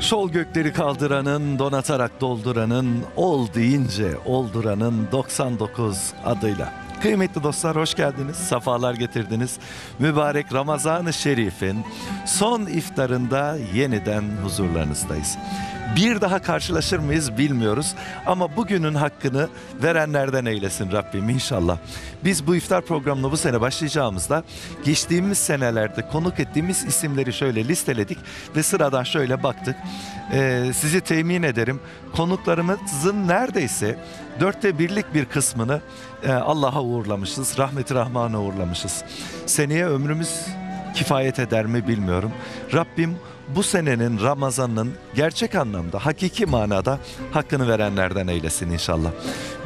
Sol gökleri kaldıranın, donatarak dolduranın, ol deyince olduranın 99 adıyla. Kıymetli dostlar hoş geldiniz, safalar getirdiniz. Mübarek Ramazan-ı Şerif'in son iftarında yeniden huzurlarınızdayız. Bir daha karşılaşır mıyız bilmiyoruz ama bugünün hakkını verenlerden eylesin Rabbim inşallah. Biz bu iftar programına bu sene başlayacağımızda geçtiğimiz senelerde konuk ettiğimiz isimleri şöyle listeledik ve sıradan şöyle baktık. Ee, sizi temin ederim konuklarımızın neredeyse dörtte birlik bir kısmını Allah'a uğurlamışız, rahmeti rahmana uğurlamışız. Seneye ömrümüz kifayet eder mi bilmiyorum. Rabbim bu senenin Ramazan'ın gerçek anlamda, hakiki manada hakkını verenlerden eylesin inşallah.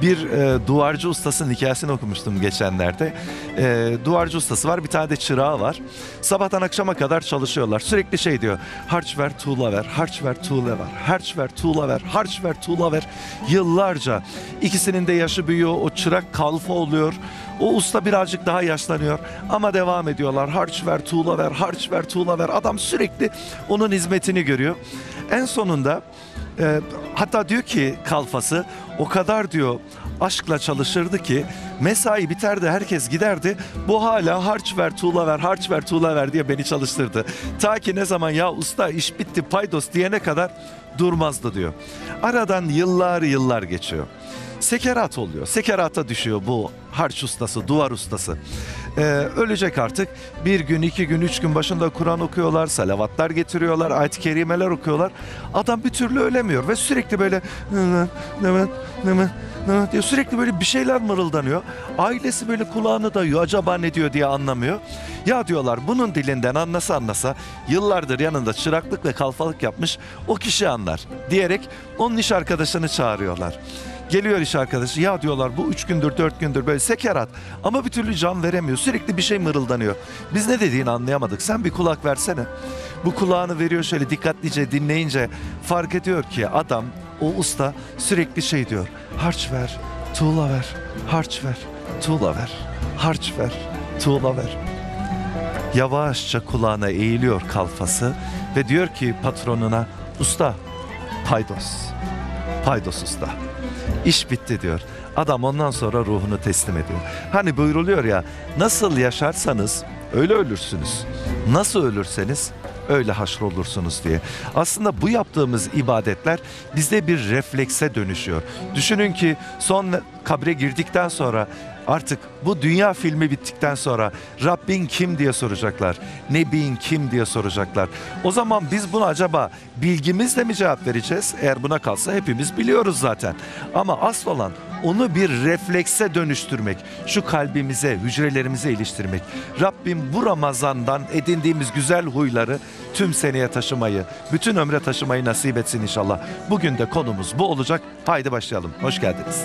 Bir e, duvarcı ustasının hikayesini okumuştum geçenlerde. E, duvarcı ustası var, bir tane de çırağı var. Sabahtan akşama kadar çalışıyorlar. Sürekli şey diyor, harç ver, tuğla ver, harç ver, tuğla ver, harç ver, tuğla ver, harç ver, tuğla ver. Yıllarca ikisinin de yaşı büyüyor, o çırak kalfa oluyor. O usta birazcık daha yaşlanıyor ama devam ediyorlar. Harç ver, tuğla ver, harç ver, tuğla ver. Adam sürekli onun hizmetini görüyor. En sonunda e, hatta diyor ki kalfası o kadar diyor aşkla çalışırdı ki mesai biterdi herkes giderdi. Bu hala harç ver, tuğla ver, harç ver, tuğla ver diye beni çalıştırdı. Ta ki ne zaman ya usta iş bitti paydos diyene kadar durmazdı diyor. Aradan yıllar yıllar geçiyor sekerat oluyor. Sekerata düşüyor bu harç ustası, duvar ustası. Ee, ölecek artık. Bir gün, iki gün, üç gün başında Kur'an okuyorlar, salavatlar getiriyorlar, ayet-i kerimeler okuyorlar. Adam bir türlü ölemiyor ve sürekli böyle diye sürekli böyle bir şeyler mırıldanıyor. Ailesi böyle kulağını dayıyor. Acaba ne diyor diye anlamıyor. Ya diyorlar bunun dilinden anlasa anlasa yıllardır yanında çıraklık ve kalfalık yapmış o kişi anlar diyerek onun iş arkadaşını çağırıyorlar. Geliyor iş arkadaşı ya diyorlar bu üç gündür dört gündür böyle sekerat ama bir türlü can veremiyor. Sürekli bir şey mırıldanıyor. Biz ne dediğini anlayamadık. Sen bir kulak versene. Bu kulağını veriyor şöyle dikkatlice dinleyince fark ediyor ki adam o usta sürekli şey diyor. Harç ver, tuğla ver, harç ver, tuğla ver, harç ver, tuğla ver. Yavaşça kulağına eğiliyor kalfası ve diyor ki patronuna usta paydos, paydos usta. İş bitti diyor. Adam ondan sonra ruhunu teslim ediyor. Hani buyruluyor ya nasıl yaşarsanız öyle ölürsünüz. Nasıl ölürseniz öyle haşrolursunuz diye. Aslında bu yaptığımız ibadetler bizde bir reflekse dönüşüyor. Düşünün ki son kabre girdikten sonra artık bu dünya filmi bittikten sonra Rabbin kim diye soracaklar. Nebin kim diye soracaklar. O zaman biz buna acaba bilgimizle mi cevap vereceğiz? Eğer buna kalsa hepimiz biliyoruz zaten. Ama asıl olan onu bir reflekse dönüştürmek, şu kalbimize, hücrelerimize iliştirmek. Rabbim bu Ramazan'dan edindiğimiz güzel huyları tüm seneye taşımayı, bütün ömre taşımayı nasip etsin inşallah. Bugün de konumuz bu olacak. Haydi başlayalım. Hoş geldiniz.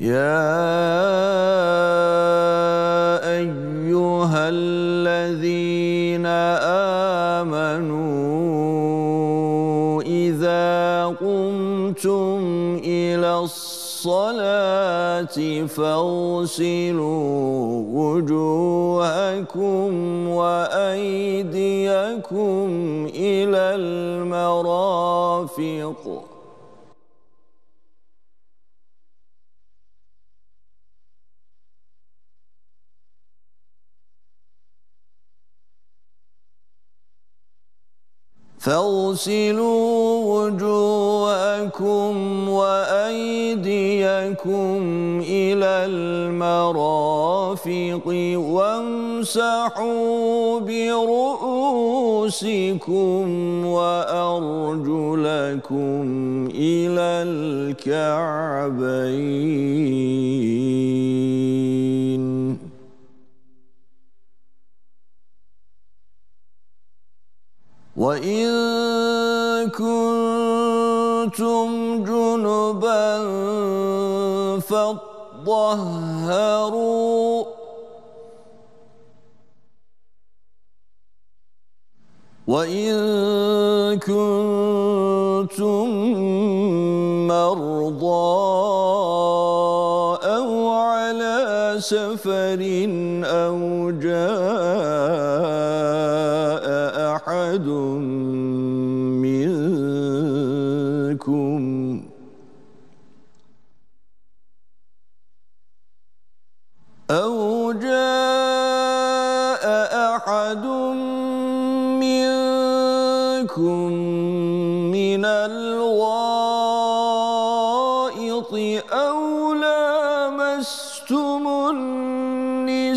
يا أيها الذين آمنوا إذا قمتم إلى الصلاة فاغسلوا وجوهكم وأيديكم إلى المرافق فاغسلوا وجوهكم وأيديكم إلى المرافق وامسحوا برؤوسكم رؤوسكم وأرجلكم إلى الكعبين وإن كنتم جنبا فاطهروا وإن كنتم مرضى أو على سفر أو جاء أحد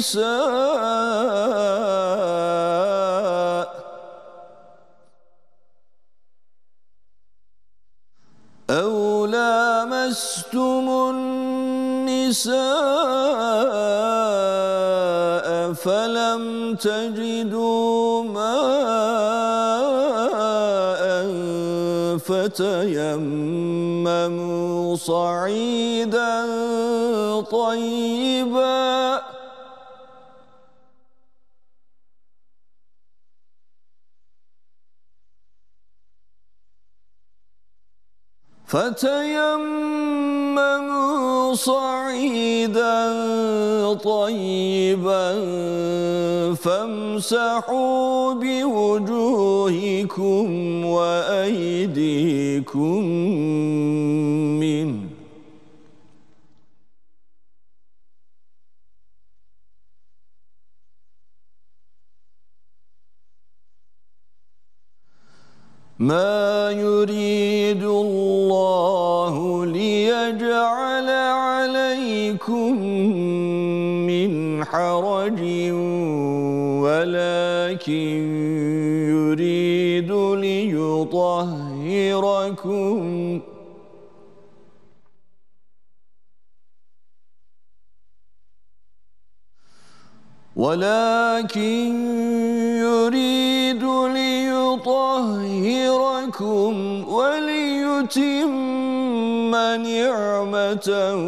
النساء. أو لامستم النساء فلم تجدوا ماء فتيمموا صعيدا طيبا. فتيمموا صعيدا طيبا فامسحوا بوجوهكم وأيديكم منه ما يريد الله ليجعل عليكم من حرج ولكن يريد ليطهركم ولكن يريد ليطهركم وليتم نعمته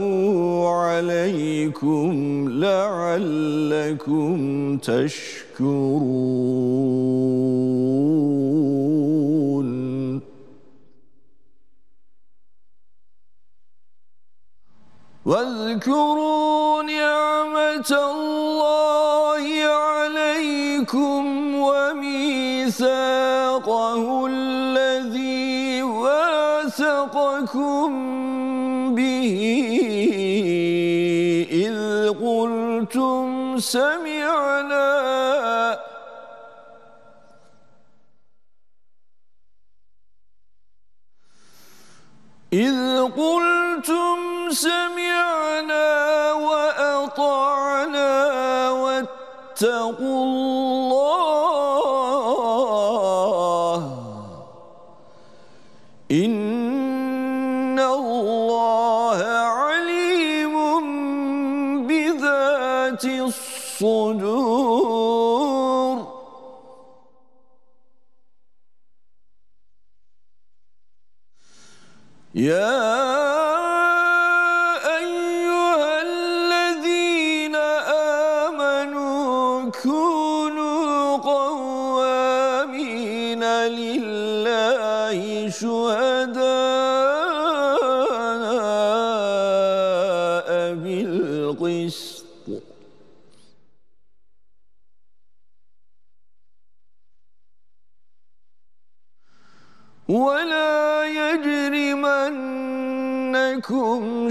عليكم لعلكم تشكرون. واذكروا نعمة الله عليكم وميثاقه الذي واثقكم به إذ قلتم سمعنا إذ قلتم سمعنا وأطعنا واتقوا الله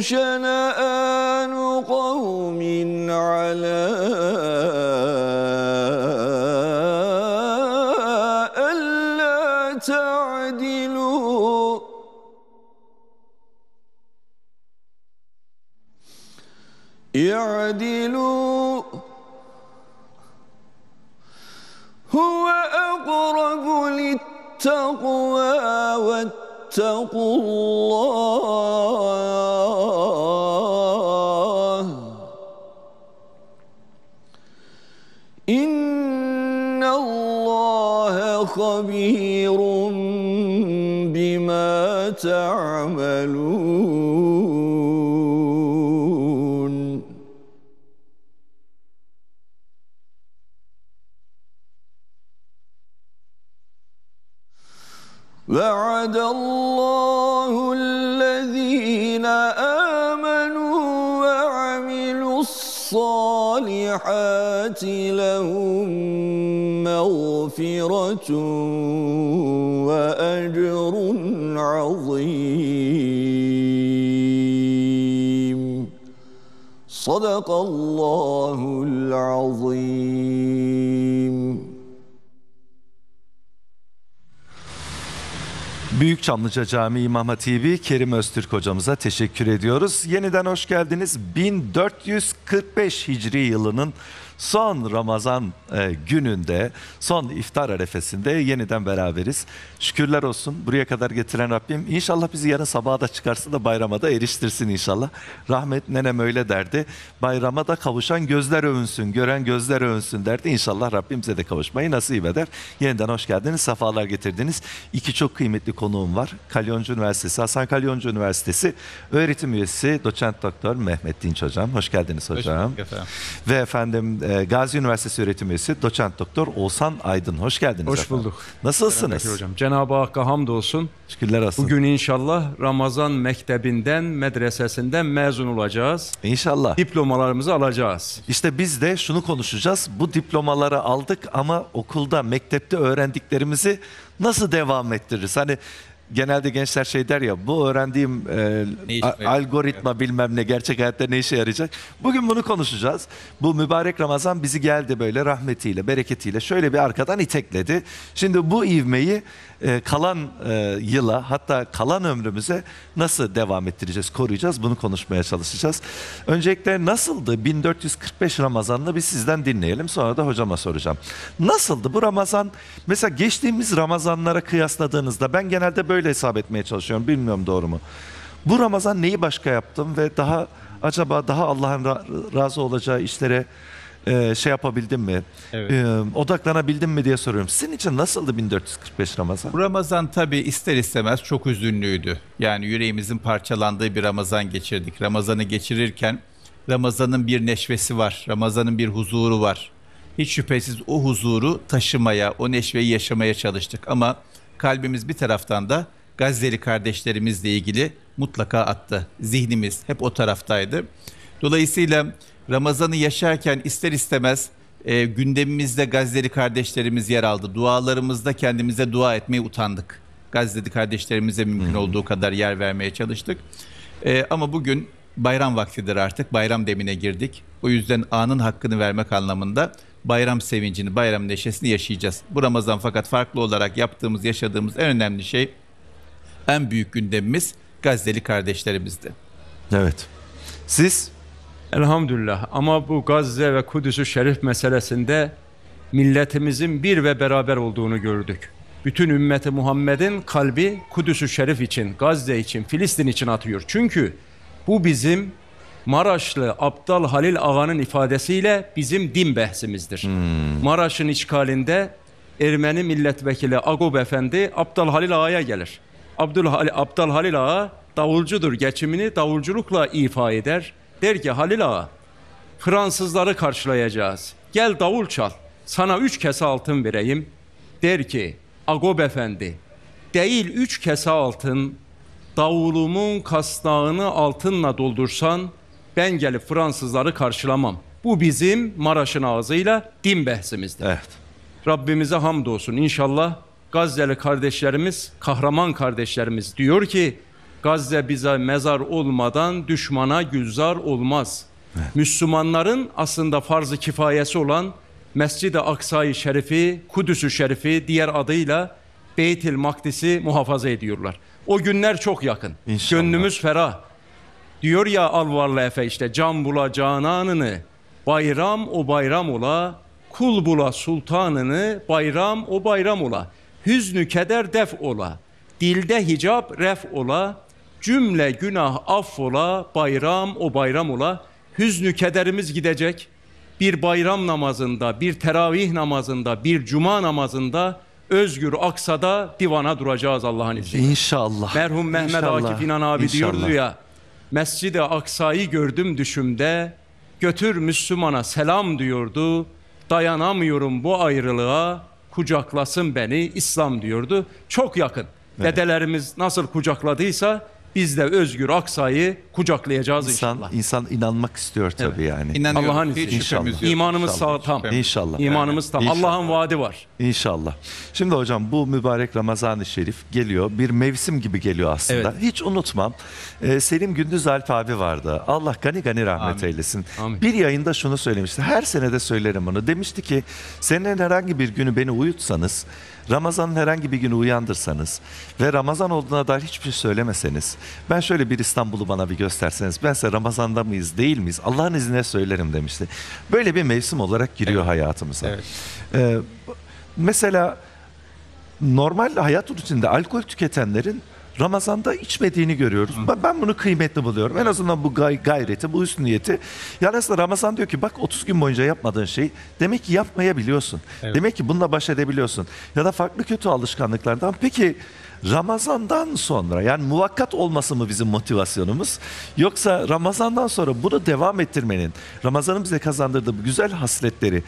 شنآن قوم على ألا تعدلوا. اعدلوا هو أقرب التقوى واتقوا الله. تعملون. وعد الله الذين آمنوا وعملوا الصالحات لهم مغفرة وأجر صدق الله العظيم Büyük Çamlıca Camii İmam Hatibi Kerim Öztürk hocamıza teşekkür ediyoruz. Yeniden hoş geldiniz. 1445 Hicri yılının son Ramazan e, gününde, son iftar arefesinde yeniden beraberiz. Şükürler olsun buraya kadar getiren Rabbim inşallah bizi yarın sabaha da çıkarsın da bayrama da eriştirsin inşallah. Rahmet nenem öyle derdi. Bayrama da kavuşan gözler övünsün, gören gözler övünsün derdi. İnşallah Rabbim bize de kavuşmayı nasip eder. Yeniden hoş geldiniz, sefalar getirdiniz. İki çok kıymetli konuğum var. Kalyoncu Üniversitesi, Hasan Kalyoncu Üniversitesi öğretim üyesi doçent doktor Mehmet Dinç hocam. Hoş geldiniz hocam. bulduk efendim. Ve efendim e, Gazi Üniversitesi öğretim üyesi doçent doktor Oğuzhan Aydın. Hoş geldiniz Hoş efendim. bulduk. Nasılsınız? Hocam. Cenab-ı Hakk'a hamdolsun. Şükürler olsun. Bugün inşallah Ramazan mektebinden, medresesinden mezun olacağız. İnşallah. Diplomalarımızı alacağız. İşte biz de şunu konuşacağız. Bu diplomaları aldık ama okulda, mektepte öğrendiklerimizi nasıl devam ettiririz? Hani genelde gençler şey der ya bu öğrendiğim e, a- algoritma bilmem ne gerçek hayatta ne işe yarayacak? Bugün bunu konuşacağız. Bu mübarek Ramazan bizi geldi böyle rahmetiyle, bereketiyle şöyle bir arkadan itekledi. Şimdi bu ivmeyi e, kalan e, yıla hatta kalan ömrümüze nasıl devam ettireceğiz, koruyacağız bunu konuşmaya çalışacağız. Öncelikle nasıldı 1445 Ramazan'ını bir sizden dinleyelim sonra da hocama soracağım. Nasıldı bu Ramazan? Mesela geçtiğimiz Ramazanlara kıyasladığınızda ben genelde böyle hesap etmeye çalışıyorum bilmiyorum doğru mu? Bu Ramazan neyi başka yaptım ve daha acaba daha Allah'ın ra- razı olacağı işlere e, şey yapabildim mi? Evet. E, odaklanabildim mi diye soruyorum. Sizin için nasıldı 1445 Ramazan? Bu Ramazan tabi ister istemez çok üzünlüydü. Yani yüreğimizin parçalandığı bir Ramazan geçirdik. Ramazan'ı geçirirken Ramazan'ın bir neşvesi var. Ramazan'ın bir huzuru var. Hiç şüphesiz o huzuru taşımaya, o neşveyi yaşamaya çalıştık. Ama kalbimiz bir taraftan da Gazze'li kardeşlerimizle ilgili mutlaka attı. Zihnimiz hep o taraftaydı. Dolayısıyla Ramazan'ı yaşarken ister istemez e, gündemimizde Gazze'li kardeşlerimiz yer aldı. Dualarımızda kendimize dua etmeye utandık. Gazze'li kardeşlerimize mümkün olduğu kadar yer vermeye çalıştık. E, ama bugün bayram vaktidir artık. Bayram demine girdik. O yüzden anın hakkını vermek anlamında bayram sevincini, bayram neşesini yaşayacağız. Bu Ramazan fakat farklı olarak yaptığımız, yaşadığımız en önemli şey, en büyük gündemimiz Gazze'li kardeşlerimizdi. Evet. Siz Elhamdülillah ama bu Gazze ve Kudüs-ü Şerif meselesinde milletimizin bir ve beraber olduğunu gördük. Bütün ümmeti Muhammed'in kalbi Kudüs-ü Şerif için, Gazze için, Filistin için atıyor. Çünkü bu bizim Maraşlı Abdal Halil Ağa'nın ifadesiyle bizim din behsimizdir. Maraş'ın işgalinde Ermeni milletvekili Agop Efendi Abdal Halil Ağa'ya gelir. Abdül Halil, Abdal Halil Ağa davulcudur. Geçimini davulculukla ifa eder. Der ki Halil Ağa Fransızları karşılayacağız. Gel davul çal. Sana üç kese altın vereyim. Der ki Agop Efendi değil üç kese altın davulumun kasnağını altınla doldursan ben gelip Fransızları karşılamam. Bu bizim Maraş'ın ağzıyla din behsimizdir. evet. Rabbimize hamdolsun. İnşallah Gazze'li kardeşlerimiz, kahraman kardeşlerimiz diyor ki Gazze bize mezar olmadan düşmana gülzar olmaz. Müslümanların aslında farz-ı kifayesi olan Mescid-i Aksa-i Şerifi, Kudüs-ü Şerifi diğer adıyla Beytil Makdis'i muhafaza ediyorlar. O günler çok yakın. İnşallah. Gönlümüz ferah. Diyor ya Alvarlı Efe işte can bula cananını, bayram o bayram ola, kul bula sultanını, bayram o bayram ola. hüznü keder def ola, dilde hicap ref ola, cümle günah affola, bayram o bayram ola, hüznü kederimiz gidecek. Bir bayram namazında, bir teravih namazında, bir cuma namazında Özgür Aksa'da divana duracağız Allah'ın izniyle. İnşallah. Merhum Mehmet İnşallah. Akif İnan abi İnşallah. diyordu ya Mescid-i Aksa'yı gördüm düşümde götür Müslümana selam diyordu dayanamıyorum bu ayrılığa kucaklasın beni İslam diyordu çok yakın dedelerimiz nasıl kucakladıysa biz de Özgür Aksa'yı kucaklayacağız İnsan, inşallah insan inanmak istiyor tabii yani. İnanıyorum. Allah'ın Hiç izniyle. şüphemiz İnşallah. yok. İmanımız İnşallah. sağ tam İnşallah. İmanımız tam İnşallah. Allah'ın vaadi var İnşallah. Şimdi hocam bu mübarek Ramazan-ı Şerif geliyor. Bir mevsim gibi geliyor aslında. Evet. Hiç unutmam. Ee, Selim Gündüz Alp abi vardı. Allah gani gani rahmet Amin. eylesin. Amin. Bir yayında şunu söylemişti. Her sene de söylerim bunu. Demişti ki senin herhangi bir günü beni uyutsanız Ramazan'ın herhangi bir günü uyandırsanız ve Ramazan olduğuna dair hiçbir şey söylemeseniz ben şöyle bir İstanbul'u bana bir gösterseniz ben size Ramazan'da mıyız değil miyiz Allah'ın izniyle söylerim demişti. Böyle bir mevsim olarak giriyor hayatımıza. Evet. Ee, mesela normal hayat rutininde alkol tüketenlerin Ramazan'da içmediğini görüyoruz. Ben, ben bunu kıymetli buluyorum. En azından bu gay- gayreti, bu üst niyeti. Yani aslında Ramazan diyor ki bak 30 gün boyunca yapmadığın şey demek ki yapmayabiliyorsun. Demek ki bununla baş edebiliyorsun. Ya da farklı kötü alışkanlıklardan. Peki Ramazan'dan sonra yani muvakkat olması mı bizim motivasyonumuz? Yoksa Ramazan'dan sonra bunu devam ettirmenin, Ramazan'ın bize kazandırdığı bu güzel hasletleri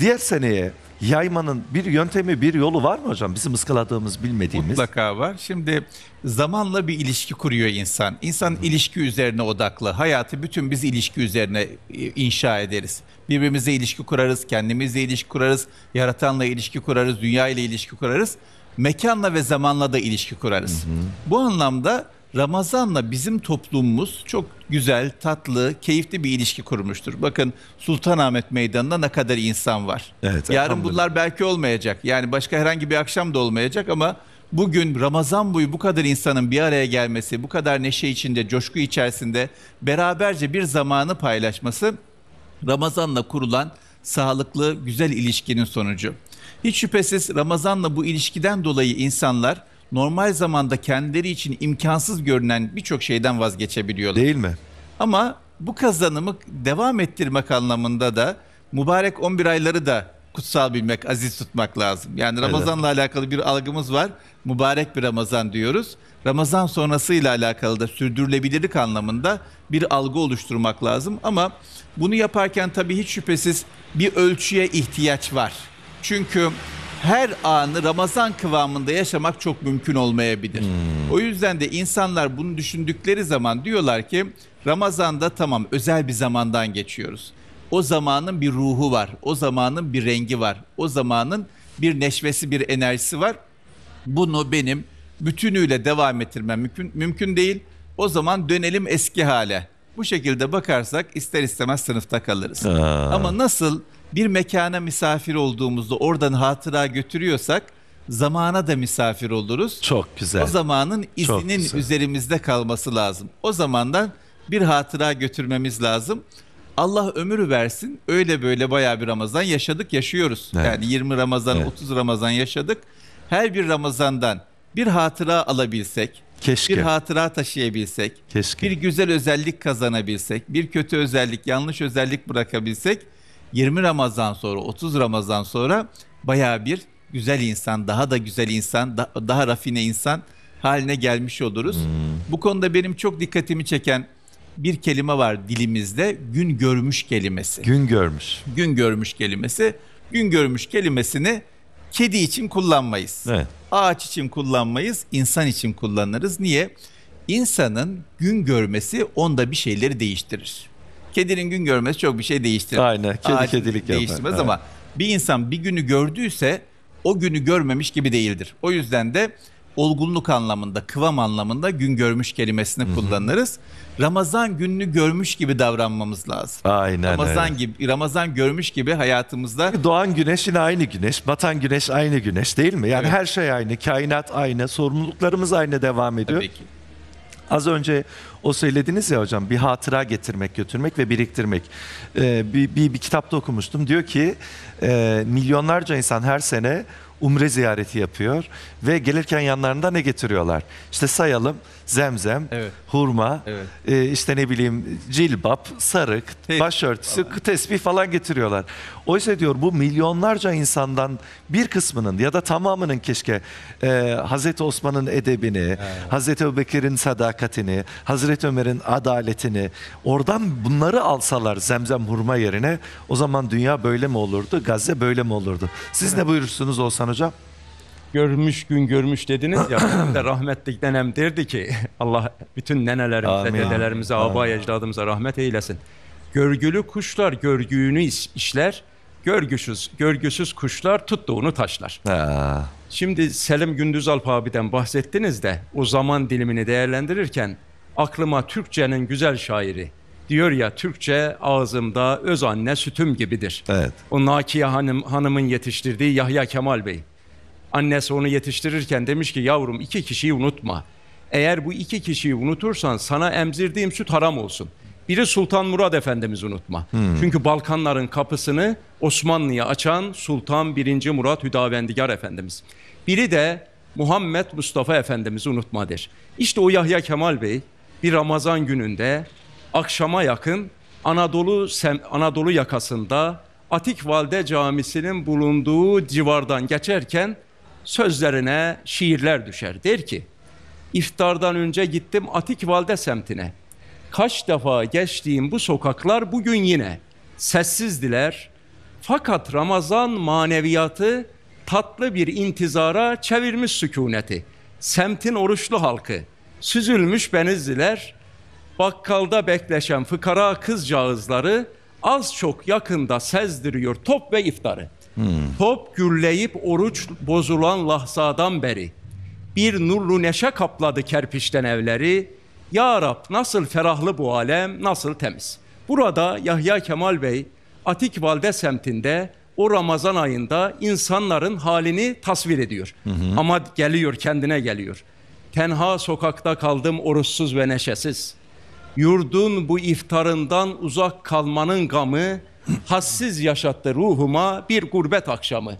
diğer seneye yaymanın bir yöntemi, bir yolu var mı hocam? Bizim ıskaladığımız, bilmediğimiz. Mutlaka var. Şimdi zamanla bir ilişki kuruyor insan. İnsan ilişki üzerine odaklı. Hayatı bütün biz ilişki üzerine e, inşa ederiz. Birbirimize ilişki kurarız, kendimizle ilişki kurarız, yaratanla ilişki kurarız, dünya ile ilişki kurarız. Mekanla ve zamanla da ilişki kurarız. Bu anlamda Ramazan'la bizim toplumumuz çok güzel, tatlı, keyifli bir ilişki kurmuştur. Bakın Sultanahmet Meydanı'nda ne kadar insan var. Evet, Yarın bunlar belki olmayacak. Yani başka herhangi bir akşam da olmayacak ama bugün Ramazan boyu bu kadar insanın bir araya gelmesi, bu kadar neşe içinde, coşku içerisinde beraberce bir zamanı paylaşması Ramazan'la kurulan sağlıklı, güzel ilişkinin sonucu. Hiç şüphesiz Ramazan'la bu ilişkiden dolayı insanlar normal zamanda kendileri için imkansız görünen birçok şeyden vazgeçebiliyorlar. Değil mi? Ama bu kazanımı devam ettirmek anlamında da mübarek 11 ayları da kutsal bilmek, aziz tutmak lazım. Yani Ramazan'la alakalı bir algımız var. Mübarek bir Ramazan diyoruz. Ramazan sonrasıyla alakalı da sürdürülebilirlik anlamında bir algı oluşturmak lazım. Ama bunu yaparken tabii hiç şüphesiz bir ölçüye ihtiyaç var. Çünkü her anı Ramazan kıvamında yaşamak çok mümkün olmayabilir. O yüzden de insanlar bunu düşündükleri zaman diyorlar ki Ramazan'da tamam özel bir zamandan geçiyoruz. O zamanın bir ruhu var. O zamanın bir rengi var. O zamanın bir neşvesi, bir enerjisi var. Bunu benim bütünüyle devam ettirmem mümkün, mümkün değil. O zaman dönelim eski hale. Bu şekilde bakarsak ister istemez sınıfta kalırız. Aa. Ama nasıl bir mekana misafir olduğumuzda oradan hatıra götürüyorsak zamana da misafir oluruz. Çok güzel. O zamanın izinin üzerimizde kalması lazım. O zamandan bir hatıra götürmemiz lazım. Allah ömür versin. Öyle böyle bayağı bir Ramazan yaşadık, yaşıyoruz. Evet. Yani 20 Ramazan, Evet. 30 Ramazan yaşadık. Her bir Ramazandan bir hatıra alabilsek, Keşke. bir hatıra taşıyabilsek, Keşke. bir güzel özellik kazanabilsek, bir kötü özellik, yanlış özellik bırakabilsek 20 Ramazan sonra, 30 Ramazan sonra bayağı bir güzel insan, daha da güzel insan, da- daha rafine insan haline gelmiş oluruz. Bu konuda benim çok dikkatimi çeken bir kelime var dilimizde. Gün görmüş kelimesi. Gün görmüş. Gün görmüş kelimesi. Gün görmüş kelimesini kedi için kullanmayız. Evet. Ağaç için kullanmayız, insan için kullanırız. Niye? İnsanın gün görmesi onda bir şeyleri değiştirir. Kedinin gün görmesi çok bir şey değiştirir. Aynen, kedi Ağaç kedilik yapar. Değiştirmez Evet. ama bir insan bir günü gördüyse o günü görmemiş gibi değildir. O yüzden de olgunluk anlamında, kıvam anlamında gün görmüş kelimesini kullanırız. Ramazan gününü görmüş gibi davranmamız lazım. Aynen Ramazan öyle. gibi Ramazan görmüş gibi hayatımızda Doğan güneş yine aynı güneş, batan güneş aynı güneş değil mi? Yani Evet. her şey aynı, kainat aynı, sorumluluklarımız aynı devam ediyor. tabii ki Az önce o söylediniz ya hocam bir hatıra getirmek, götürmek ve biriktirmek. Ee, bir, bir, bir kitapta okumuştum. Diyor ki e, milyonlarca insan her sene umre ziyareti yapıyor ve gelirken yanlarında ne getiriyorlar? İşte sayalım zemzem, Evet. hurma, Evet. e, işte ne bileyim cilbap, sarık, Tesbih başörtüsü, tesbih falan getiriyorlar. Oysa diyor bu milyonlarca insandan bir kısmının ya da tamamının keşke e, Hazreti Osman'ın edebini, Hazreti Ebubekir'in sadakatini, Hazreti Ömer'in adaletini oradan bunları alsalar zemzem hurma yerine o zaman dünya böyle mi olurdu? Gazze böyle mi olurdu? Siz ne buyurursunuz Olsan Hocam? Görmüş gün görmüş dediniz ya. benim de rahmetlik nenem derdi ki Allah bütün nenelerimize, Amin. dedelerimize, aba ecdadımıza rahmet eylesin. Görgülü kuşlar görgüyünü iş- işler. Görgüsüz, görgüsüz kuşlar tuttuğunu taşlar. Ha, Şimdi Selim Gündüzalp abiden bahsettiniz de o zaman dilimini değerlendirirken aklıma Türkçenin güzel şairi diyor ya Türkçe ağzımda öz anne sütüm gibidir. evet. O Nakiye hanım, hanımın yetiştirdiği Yahya Kemal Bey. Annesi onu yetiştirirken demiş ki yavrum iki kişiyi unutma. Eğer bu iki kişiyi unutursan sana emzirdiğim süt haram olsun. Biri Sultan Murad Efendimiz unutma. Çünkü Balkanların kapısını Osmanlı'ya açan Sultan 1. Murat Hüdavendigar Efendimiz. Biri de Muhammed Mustafa Efendimiz'i unutmadır. İşte o Yahya Kemal Bey bir Ramazan gününde akşama yakın Anadolu Anadolu yakasında Atik Valide Camisi'nin bulunduğu civardan geçerken sözlerine şiirler düşer. Der ki, iftardan önce gittim Atik Valide semtine. Kaç defa geçtiğim bu sokaklar bugün yine sessizdiler. Fakat Ramazan maneviyatı tatlı bir intizara çevirmiş sükuneti. Semtin oruçlu halkı, süzülmüş benizliler, bakkalda bekleşen fıkara kızcağızları az çok yakında sezdiriyor top ve iftarı. Top gürleyip oruç bozulan lahzadan beri bir nurlu neşe kapladı kerpiçten evleri. Ya Rab nasıl ferahlı bu alem, nasıl temiz. Burada Yahya Kemal Bey Atik Valide semtinde o Ramazan ayında insanların halini tasvir ediyor. Ama geliyor kendine geliyor. Tenha sokakta kaldım oruçsuz ve neşesiz. Yurdun bu iftarından uzak kalmanın gamı hassiz yaşattı ruhuma bir gurbet akşamı.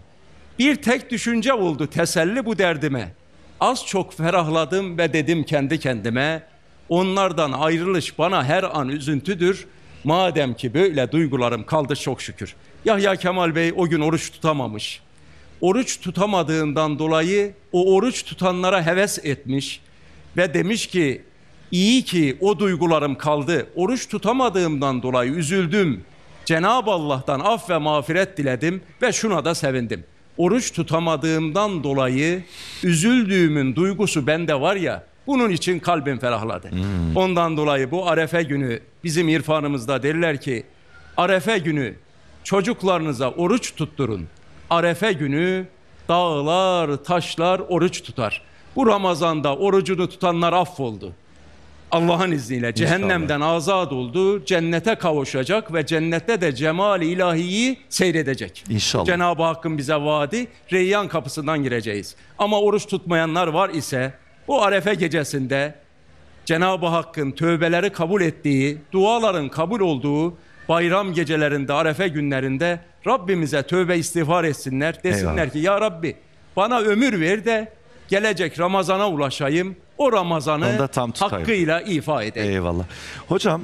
Bir tek düşünce oldu teselli bu derdime. Az çok ferahladım ve dedim kendi kendime. Onlardan ayrılış bana her an üzüntüdür. Madem ki böyle duygularım kaldı çok şükür. Yahya Kemal Bey o gün oruç tutamamış. Oruç tutamadığından dolayı o oruç tutanlara heves etmiş ve demiş ki iyi ki o duygularım kaldı. Oruç tutamadığımdan dolayı üzüldüm. Cenab-ı Allah'tan af ve mağfiret diledim ve şuna da sevindim. Oruç tutamadığımdan dolayı üzüldüğümün duygusu bende var ya bunun için kalbim ferahladı. Ondan dolayı bu Arefe günü bizim irfanımızda derler ki Arefe günü çocuklarınıza oruç tutturun. Arefe günü dağlar, taşlar oruç tutar. Bu Ramazan'da orucunu tutanlar affoldu. Allah'ın izniyle cehennemden azat oldu, cennete kavuşacak ve cennette de cemal ilahiyi seyredecek. İnşallah. Cenab-ı Hakk'ın bize vaadi Reyyan kapısından gireceğiz. Ama oruç tutmayanlar var ise bu Arefe gecesinde Cenab-ı Hakk'ın tövbeleri kabul ettiği, duaların kabul olduğu bayram gecelerinde, Arefe günlerinde Rabbimize tövbe istiğfar etsinler. Desinler Eyvallah. ki ya Rabbi bana ömür ver de gelecek Ramazan'a ulaşayım. O Ramazan'ı tam tutayım. hakkıyla ifa edeyim. Eyvallah. Hocam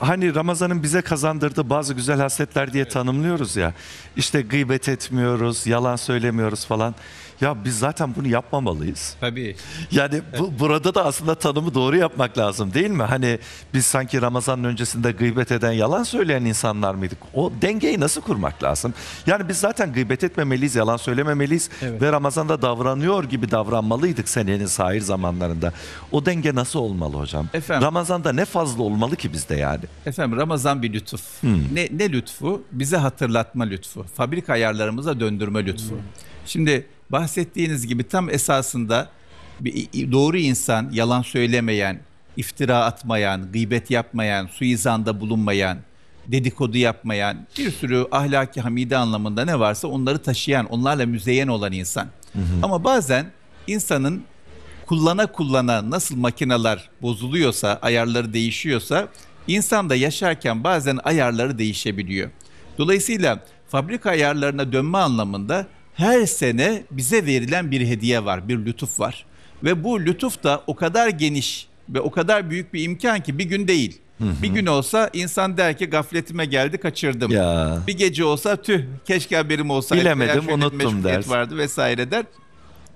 hani Ramazan'ın bize kazandırdığı bazı güzel hasletler diye tanımlıyoruz ya. İşte gıybet etmiyoruz, yalan söylemiyoruz falan. Ya biz zaten bunu yapmamalıyız. Tabii. Yani bu, burada da aslında tanımı doğru yapmak lazım değil mi? Hani biz sanki Ramazan'ın öncesinde gıybet eden, yalan söyleyen insanlar mıydık? O dengeyi nasıl kurmak lazım? Yani biz zaten gıybet etmemeliyiz, yalan söylememeliyiz ve Ramazan'da davranıyor gibi davranmalıydık senenin sahir zamanlarında. O denge nasıl olmalı hocam? Efendim? Ramazan'da ne fazla olmalı ki bizde yani? Efendim Ramazan bir lütuf. Ne, ne lütfu? Bize hatırlatma lütfu. Fabrika ayarlarımıza döndürme lütfu. Şimdi bahsettiğiniz gibi tam esasında bir doğru insan, yalan söylemeyen, iftira atmayan, gıybet yapmayan, suizanda bulunmayan, dedikodu yapmayan, bir sürü ahlaki hamide anlamında ne varsa onları taşıyan, onlarla müzeyyen olan insan. Ama bazen insanın kullana kullana nasıl makineler bozuluyorsa, ayarları değişiyorsa insan da yaşarken bazen ayarları değişebiliyor. Dolayısıyla fabrika ayarlarına dönme anlamında her sene bize verilen bir hediye var, bir lütuf var. Ve bu lütuf da o kadar geniş ve o kadar büyük bir imkan ki bir gün değil. Bir gün olsa insan der ki gafletime geldi kaçırdım. Ya. Bir gece olsa tüh keşke haberim olsaydı. Bilemedim, unuttum der. vardı vesaire der.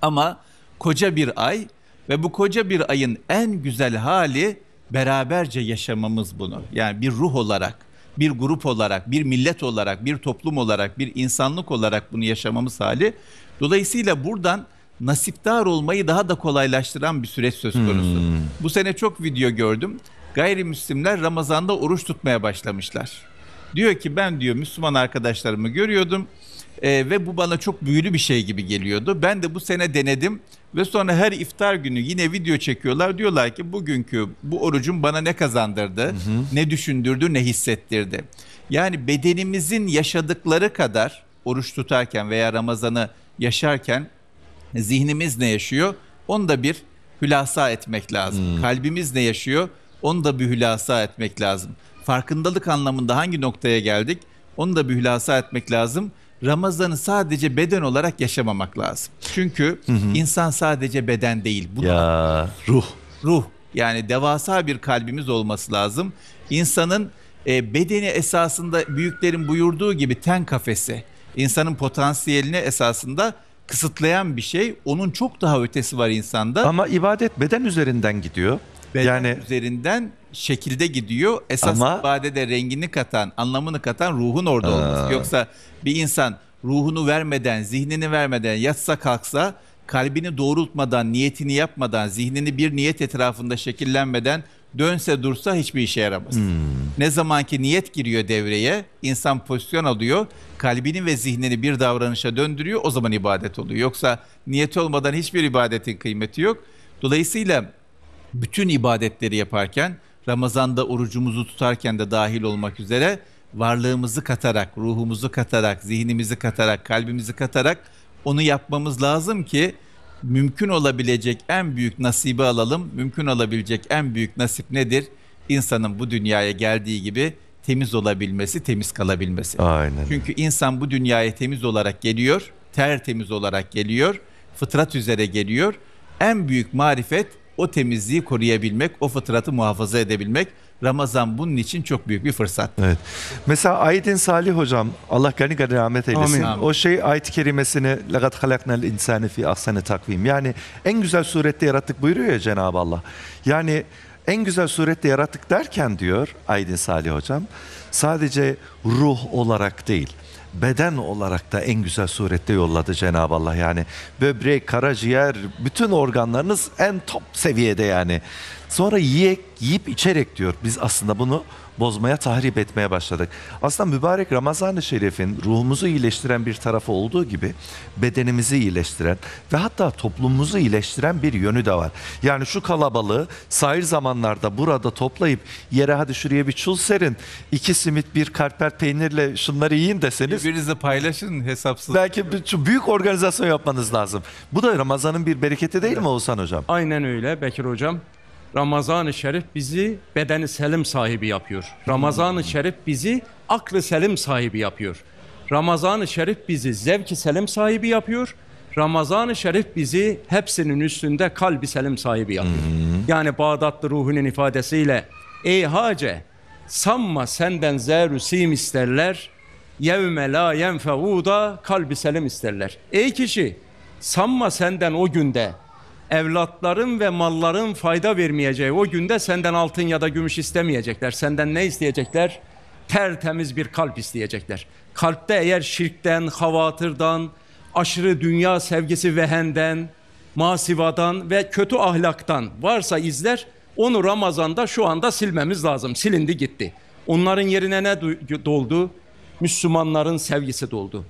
Ama koca bir ay ve bu koca bir ayın en güzel hali beraberce yaşamamız bunu. Yani bir ruh olarak, bir grup olarak, bir millet olarak, bir toplum olarak, bir insanlık olarak bunu yaşamamız hali. Dolayısıyla buradan nasipdar olmayı daha da kolaylaştıran bir süreç söz konusu. Bu sene çok video gördüm. Gayrimüslimler Ramazan'da oruç tutmaya başlamışlar. Diyor ki ben diyor Müslüman arkadaşlarımı görüyordum e, ve bu bana çok büyülü bir şey gibi geliyordu. Ben de bu sene denedim ve sonra her iftar günü yine video çekiyorlar. Diyorlar ki bugünkü bu orucum bana ne kazandırdı, ne düşündürdü, ne hissettirdi. Yani bedenimizin yaşadıkları kadar oruç tutarken veya Ramazan'ı yaşarken zihnimiz ne yaşıyor? Onu da bir hülasa etmek lazım. Kalbimiz ne yaşıyor? Onu da bir hülasa etmek lazım. Farkındalık anlamında hangi noktaya geldik? Onu da bir hülasa etmek lazım. Ramazan'ı sadece beden olarak yaşamamak lazım. Çünkü insan sadece beden değil. Bu Ya ruh. ruh yani devasa bir kalbimiz olması lazım. İnsanın e, bedeni esasında büyüklerin buyurduğu gibi ten kafesi. İnsanın potansiyelini esasında kısıtlayan bir şey. Onun çok daha ötesi var insanda. Ama ibadet beden üzerinden gidiyor. Beden yani üzerinden şekilde gidiyor. Esas Ama- ibadede rengini katan, anlamını katan ruhun orada olması. Yoksa bir insan ruhunu vermeden, zihnini vermeden yatsa kalksa, kalbini doğrultmadan, niyetini yapmadan, zihnini bir niyet etrafında şekillenmeden dönse dursa hiçbir işe yaramaz. Ne zamanki niyet giriyor devreye, insan pozisyon alıyor, kalbini ve zihnini bir davranışa döndürüyor, o zaman ibadet oluyor. Yoksa niyet olmadan hiçbir ibadetin kıymeti yok. Dolayısıyla bütün ibadetleri yaparken Ramazan'da orucumuzu tutarken de dahil olmak üzere varlığımızı katarak, ruhumuzu katarak, zihnimizi katarak, kalbimizi katarak onu yapmamız lazım ki mümkün olabilecek en büyük nasibi alalım. Mümkün olabilecek en büyük nasip nedir? İnsanın bu dünyaya geldiği gibi temiz olabilmesi, temiz kalabilmesi. aynen. Çünkü insan bu dünyaya temiz olarak geliyor, tertemiz olarak geliyor, fıtrat üzere geliyor. En büyük marifet o temizliği koruyabilmek, o fıtratı muhafaza edebilmek Ramazan bunun için çok büyük bir fırsat. Evet. Mesela Aydin Salih hocam Allah gani gani rahmet eylesin. Amin. O şey ayet-i kerimesini lekat halaknel insani fi ahsani takvim. Yani en güzel surette yarattık buyuruyor ya Cenab-ı Allah. Yani en güzel surette yarattık derken diyor Aydin Salih hocam sadece ruh olarak değil beden olarak da en güzel surette yolladı Cenab-ı Allah yani böbrek, karaciğer, bütün organlarınız en top seviyede yani. Sonra yiyek, yiyip içerek diyor. Biz aslında bunu bozmaya, tahrip etmeye başladık. Aslında mübarek Ramazan-ı Şerif'in ruhumuzu iyileştiren bir tarafı olduğu gibi bedenimizi iyileştiren ve hatta toplumumuzu iyileştiren bir yönü de var. Yani şu kalabalığı sahil zamanlarda burada toplayıp yere hadi şuraya bir çul serin, iki simit bir karper peynirle şunları yiyin deseniz Birbirinizle paylaşın hesapsız. belki bir- şu büyük organizasyon yapmanız lazım. Bu da Ramazan'ın bir bereketi değil mi Oğuzhan Hocam? Aynen öyle Bekir Hocam. Ramazan-ı Şerif bizi bedeni selim sahibi yapıyor. Ramazan-ı Şerif bizi aklı selim sahibi yapıyor. Ramazan-ı Şerif bizi zevki selim sahibi yapıyor. Ramazan-ı Şerif bizi hepsinin üstünde kalbi selim sahibi yapıyor. Yani Bağdatlı ruhunun ifadesiyle Ey hace sanma senden zerü sim isterler yevme la yenfeuda kalbi selim isterler. Ey kişi sanma senden o günde evlatların ve malların fayda vermeyeceği o günde senden altın ya da gümüş istemeyecekler. Senden ne isteyecekler? Tertemiz bir kalp isteyecekler. Kalpte eğer şirkten, havatırdan, aşırı dünya sevgisi vehenden, masivadan ve kötü ahlaktan varsa izler onu Ramazan'da şu anda silmemiz lazım. Silindi gitti. Onların yerine ne du- doldu? Müslümanların sevgisi doldu.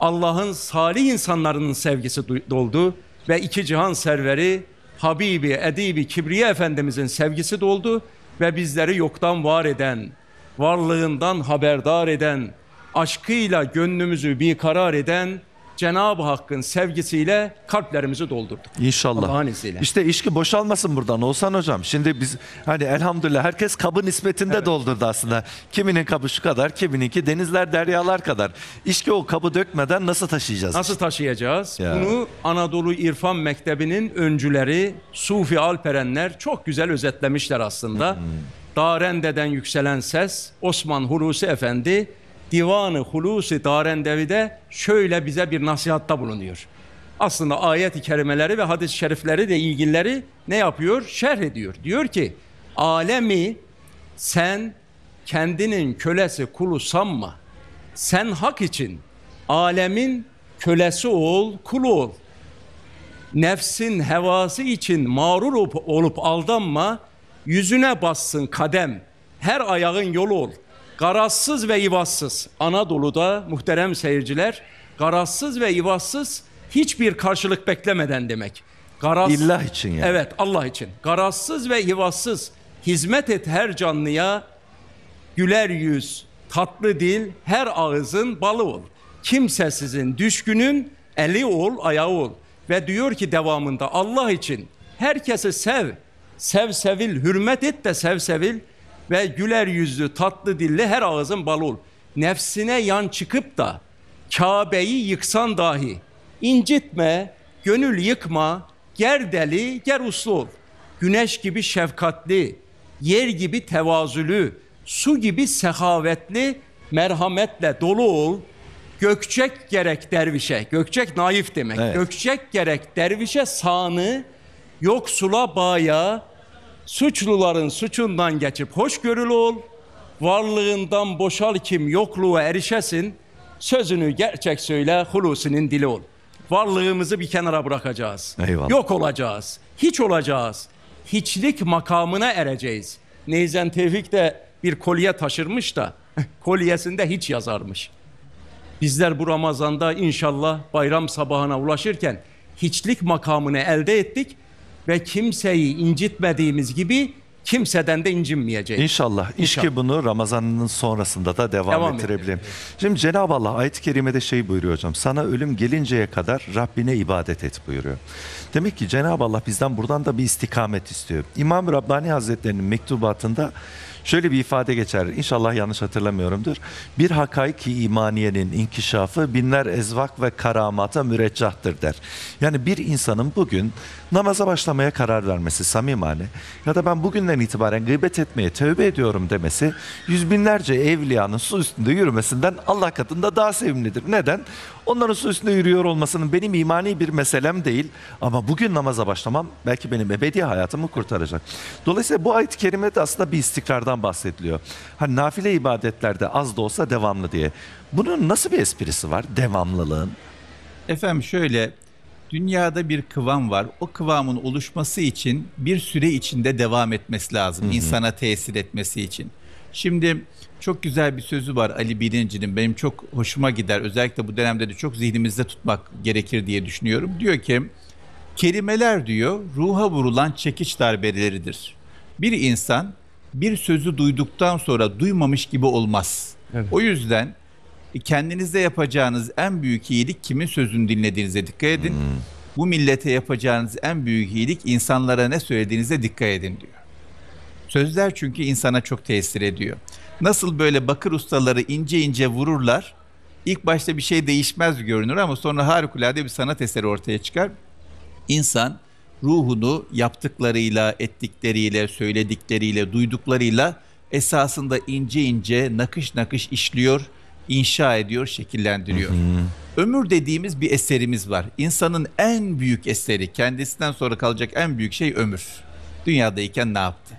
Allah'ın salih insanlarının sevgisi du- doldu ve iki cihan serveri Habibi Edibi Kibriye Efendimizin sevgisi doldu ve bizleri yoktan var eden, varlığından haberdar eden, aşkıyla gönlümüzü bir karar eden Cenab-ı Hakk'ın sevgisiyle kalplerimizi doldurduk. İnşallah. Allah'ın izniyle. İşte içki boşalmasın buradan Oğuzhan hocam. Şimdi biz hani elhamdülillah herkes kabı nispetinde doldurdu aslında. Kiminin kabı şu kadar, kimininki denizler deryalar kadar. İçki o kabı dökmeden nasıl taşıyacağız? Nasıl taşıyacağız? Ya. Bunu Anadolu İrfan Mektebi'nin öncüleri Sufi Alperenler çok güzel özetlemişler aslında. Darende'den yükselen ses Osman Hulusi Efendi Divanı Hulusi Darendevi'de şöyle bize bir nasihatta bulunuyor. Aslında ayet-i kerimeleri ve hadis-i şerifleri de ilgilileri ne yapıyor? Şerh ediyor. Diyor ki alemi sen kendinin kölesi kulu sanma. Sen hak için alemin kölesi ol, kulu ol. Nefsin hevası için mağrur olup, olup aldanma. Yüzüne bassın kadem. Her ayağın yolu ol. Garazsız ve ivazsız. Anadolu'da muhterem seyirciler, garazsız ve ivazsız hiçbir karşılık beklemeden demek. Garaz, İllah için yani. Evet Allah için. Garazsız ve ivazsız hizmet et her canlıya güler yüz, tatlı dil, her ağızın balı ol. Kimsesizin düşkünün eli ol, ayağı ol. Ve diyor ki devamında Allah için herkesi sev. Sev sevil, hürmet et de sev sevil. Ve güler yüzlü, tatlı dilli her ağızın balı ol. Nefsine yan çıkıp da Kabe'yi yıksan dahi incitme, gönül yıkma, ger deli, ger uslu ol. Güneş gibi şefkatli, yer gibi tevazülü, su gibi sehavetli, merhametle dolu ol. Gökçek gerek dervişe, gökçek naif demek. Evet. Gökçek gerek dervişe sağını, yoksula baya, suçluların suçundan geçip hoşgörülü ol. Varlığından boşal kim yokluğa erişesin. Sözünü gerçek söyle, hulusinin dili ol. Varlığımızı bir kenara bırakacağız. Eyvallah. Yok olacağız. Hiç olacağız. Hiçlik makamına ereceğiz. Neyzen Tevfik de bir kolye taşırmış da kolyesinde hiç yazarmış. Bizler bu Ramazan'da inşallah bayram sabahına ulaşırken hiçlik makamını elde ettik ve kimseyi incitmediğimiz gibi kimseden de incinmeyeceğiz. İnşallah. İşki İnşallah. bunu Ramazan'ın sonrasında da devam, Devam ettirebilelim. Şimdi Cenab-ı Allah ayet-i kerimede şey buyuruyor hocam. Sana ölüm gelinceye kadar Rabbine ibadet et buyuruyor. Demek ki Cenab-ı Allah bizden buradan da bir istikamet istiyor. İmam Rabbani Hazretleri'nin mektubatında şöyle bir ifade geçer. İnşallah yanlış hatırlamıyorumdur. Bir hakaiki imaniyenin inkişafı binler ezvak ve karamata müreccahtır der. Yani bir insanın bugün namaza başlamaya karar vermesi samimane ya da ben bugünden itibaren gıybet etmeye tövbe ediyorum demesi yüz binlerce evliyanın su üstünde yürümesinden Allah katında daha sevimlidir. Neden? Onların su üstünde yürüyor olmasının benim imani bir meselem değil ama bugün namaza başlamam belki benim ebedi hayatımı kurtaracak. Dolayısıyla bu ayet-i kerimede aslında bir istikrardan bahsediliyor. Hani nafile ibadetlerde az da olsa devamlı diye. Bunun nasıl bir esprisi var devamlılığın? Efendim şöyle, dünyada bir kıvam var. O kıvamın oluşması için bir süre içinde devam etmesi lazım. insana tesir etmesi için. Şimdi çok güzel bir sözü var Ali Bilinci'nin. Benim çok hoşuma gider. Özellikle bu dönemde de çok zihnimizde tutmak gerekir diye düşünüyorum. Diyor ki, kelimeler diyor ruha vurulan çekiç darbeleridir. Bir insan bir sözü duyduktan sonra duymamış gibi olmaz. Evet. O yüzden kendinizde yapacağınız en büyük iyilik kimin sözünü dinlediğinize dikkat edin. Bu millete yapacağınız en büyük iyilik insanlara ne söylediğinize dikkat edin diyor. Sözler çünkü insana çok tesir ediyor. Nasıl böyle bakır ustaları ince ince vururlar. İlk başta bir şey değişmez görünür ama sonra harikulade bir sanat eseri ortaya çıkar. İnsan ruhunu yaptıklarıyla, ettikleriyle, söyledikleriyle, duyduklarıyla esasında ince ince nakış nakış işliyor, inşa ediyor, şekillendiriyor. Ömür dediğimiz bir eserimiz var. İnsanın en büyük eseri, kendisinden sonra kalacak en büyük şey ömür. Dünyadayken ne yaptı?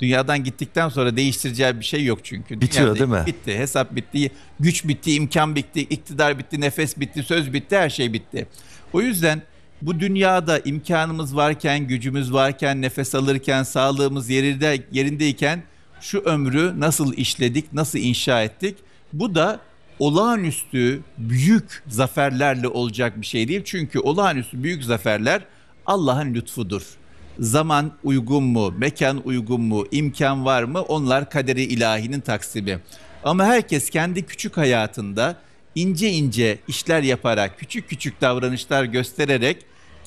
Dünyadan gittikten sonra değiştireceği bir şey yok çünkü. Bitiyor, Dünyada değil mi? Bitti, hesap bitti, güç bitti, imkan bitti, iktidar bitti, nefes bitti, söz bitti, her şey bitti. O yüzden bu dünyada imkanımız varken, gücümüz varken, nefes alırken, sağlığımız yerinde yerindeyken şu ömrü nasıl işledik, nasıl inşa ettik? Bu da olağanüstü büyük zaferlerle olacak bir şey değil. Çünkü olağanüstü büyük zaferler Allah'ın lütfudur. Zaman uygun mu, mekan uygun mu, imkan var mı onlar kaderi ilahinin taksibi. Ama herkes kendi küçük hayatında ince ince işler yaparak, küçük küçük davranışlar göstererek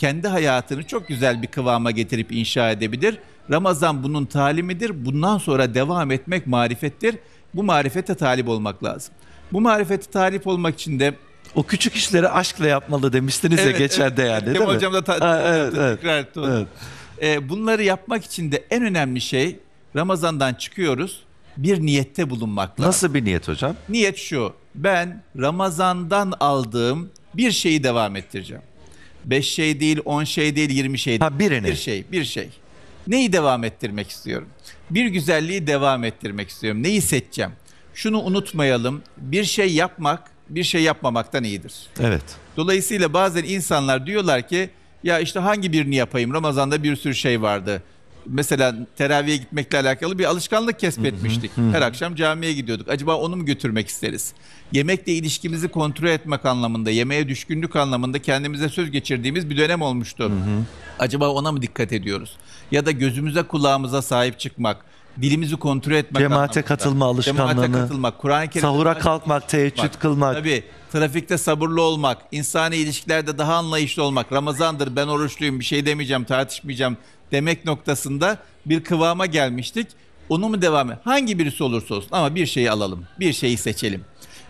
kendi hayatını çok güzel bir kıvama getirip inşa edebilir. Ramazan bunun talimidir. Bundan sonra devam etmek marifettir. Bu marifete talip olmak lazım. Bu marifete talip olmak için de O küçük işleri aşkla yapmalı demiştiniz ya Evet, geçen de evet. yani değil mi? Hocam da ta- Ha, evet, evet. tekrar etti onu. Evet. Ee, bunları yapmak için de en önemli şey Ramazan'dan çıkıyoruz. Bir niyette bulunmak lazım. Nasıl bir niyet hocam? Niyet şu. Ben Ramazan'dan aldığım bir şeyi devam ettireceğim. Beş şey değil, on şey değil, yirmi şey değil. Ha, birini. Bir şey, bir şey. Neyi devam ettirmek istiyorum? Bir güzelliği devam ettirmek istiyorum. Neyi seçeceğim? Şunu unutmayalım. Bir şey yapmak, bir şey yapmamaktan iyidir. Evet. Dolayısıyla bazen insanlar diyorlar ki ya işte hangi birini yapayım? Ramazan'da bir sürü şey vardı. Mesela teraviye gitmekle alakalı bir alışkanlık kesbetmiştik. Her akşam camiye gidiyorduk. Acaba onu mu götürmek isteriz? Yemekle ilişkimizi kontrol etmek anlamında, yemeğe düşkünlük anlamında kendimize söz geçirdiğimiz bir dönem olmuştu. Acaba ona mı dikkat ediyoruz? Ya da gözümüze kulağımıza sahip çıkmak, dilimizi kontrol etmek Cemaate anlamında. katılma alışkanlığını, Cemaate katılmak, Kur'an-ı Kerim'de Sahura kalkmak, teheccüd kılmak. Tabii trafikte sabırlı olmak, insani ilişkilerde daha anlayışlı olmak, Ramazandır ben oruçluyum bir şey demeyeceğim, tartışmayacağım demek noktasında bir kıvama gelmiştik. Onu mu devam et? Hangi birisi olursa olsun ama bir şeyi alalım, bir şeyi seçelim.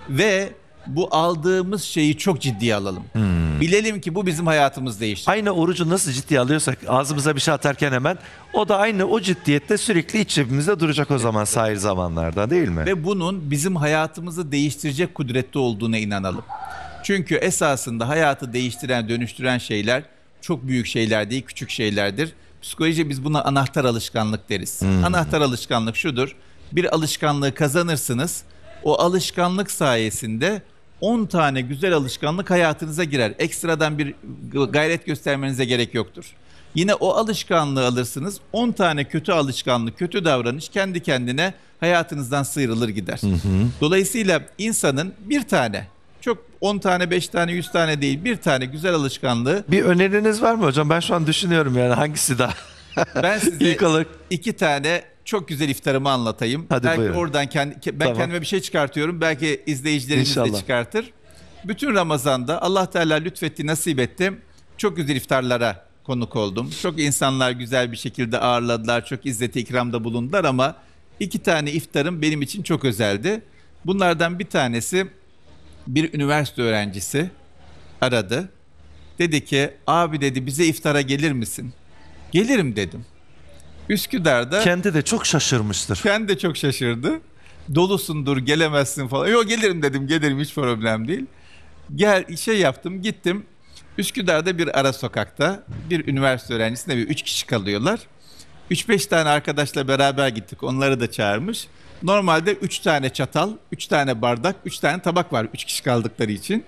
Ve bu aldığımız şeyi çok ciddiye alalım. Bilelim ki bu bizim hayatımız değişti. Aynı orucu nasıl ciddiye alıyorsak ağzımıza bir şey atarken hemen o da aynı o ciddiyette sürekli iç cebimizde duracak o zaman sahil zamanlarda değil mi? Ve bunun bizim hayatımızı değiştirecek kudrette olduğuna inanalım. Çünkü esasında hayatı değiştiren, dönüştüren şeyler çok büyük şeyler değil, küçük şeylerdir. Psikoloji biz buna anahtar alışkanlık deriz. Anahtar alışkanlık şudur. Bir alışkanlığı kazanırsınız. O alışkanlık sayesinde 10 tane güzel alışkanlık hayatınıza girer. Ekstradan bir gayret göstermenize gerek yoktur. Yine o alışkanlığı alırsınız. 10 tane kötü alışkanlık, kötü davranış kendi kendine hayatınızdan sıyrılır gider. Dolayısıyla insanın bir tane, 10 tane, 5 tane, 100 tane değil, bir tane güzel alışkanlığı Bir öneriniz var mı hocam? Ben şu an düşünüyorum yani hangisi daha ben size ilk olarak iki tane çok güzel iftarımı anlatayım. Hadi belki buyurun. oradan kendi ke- ben Tamam. kendime bir şey çıkartıyorum. Belki izleyicilerimiz de İnşallah. çıkartır. Bütün Ramazan'da Allah Teala lütfetti, nasip etti. Çok güzel iftarlara konuk oldum. Çok insanlar güzel bir şekilde ağırladılar. Çok izzeti ikramda bulundular ama iki tane iftarım benim için çok özeldi. Bunlardan bir tanesi bir üniversite öğrencisi aradı. Dedi ki abi dedi bize iftara gelir misin? Gelirim dedim. Üsküdar'da kendi de çok şaşırmıştır. kendi de çok şaşırdı. Dolusundur gelemezsin falan. Yok gelirim dedim gelirim hiç problem değil. Gel şey yaptım gittim. Üsküdar'da bir ara sokakta bir üniversite öğrencisine bir üç kişi kalıyorlar. 3-5 tane arkadaşla beraber gittik. Onları da çağırmış. Normalde 3 tane çatal, 3 tane bardak, 3 tane tabak var 3 kişi kaldıkları için.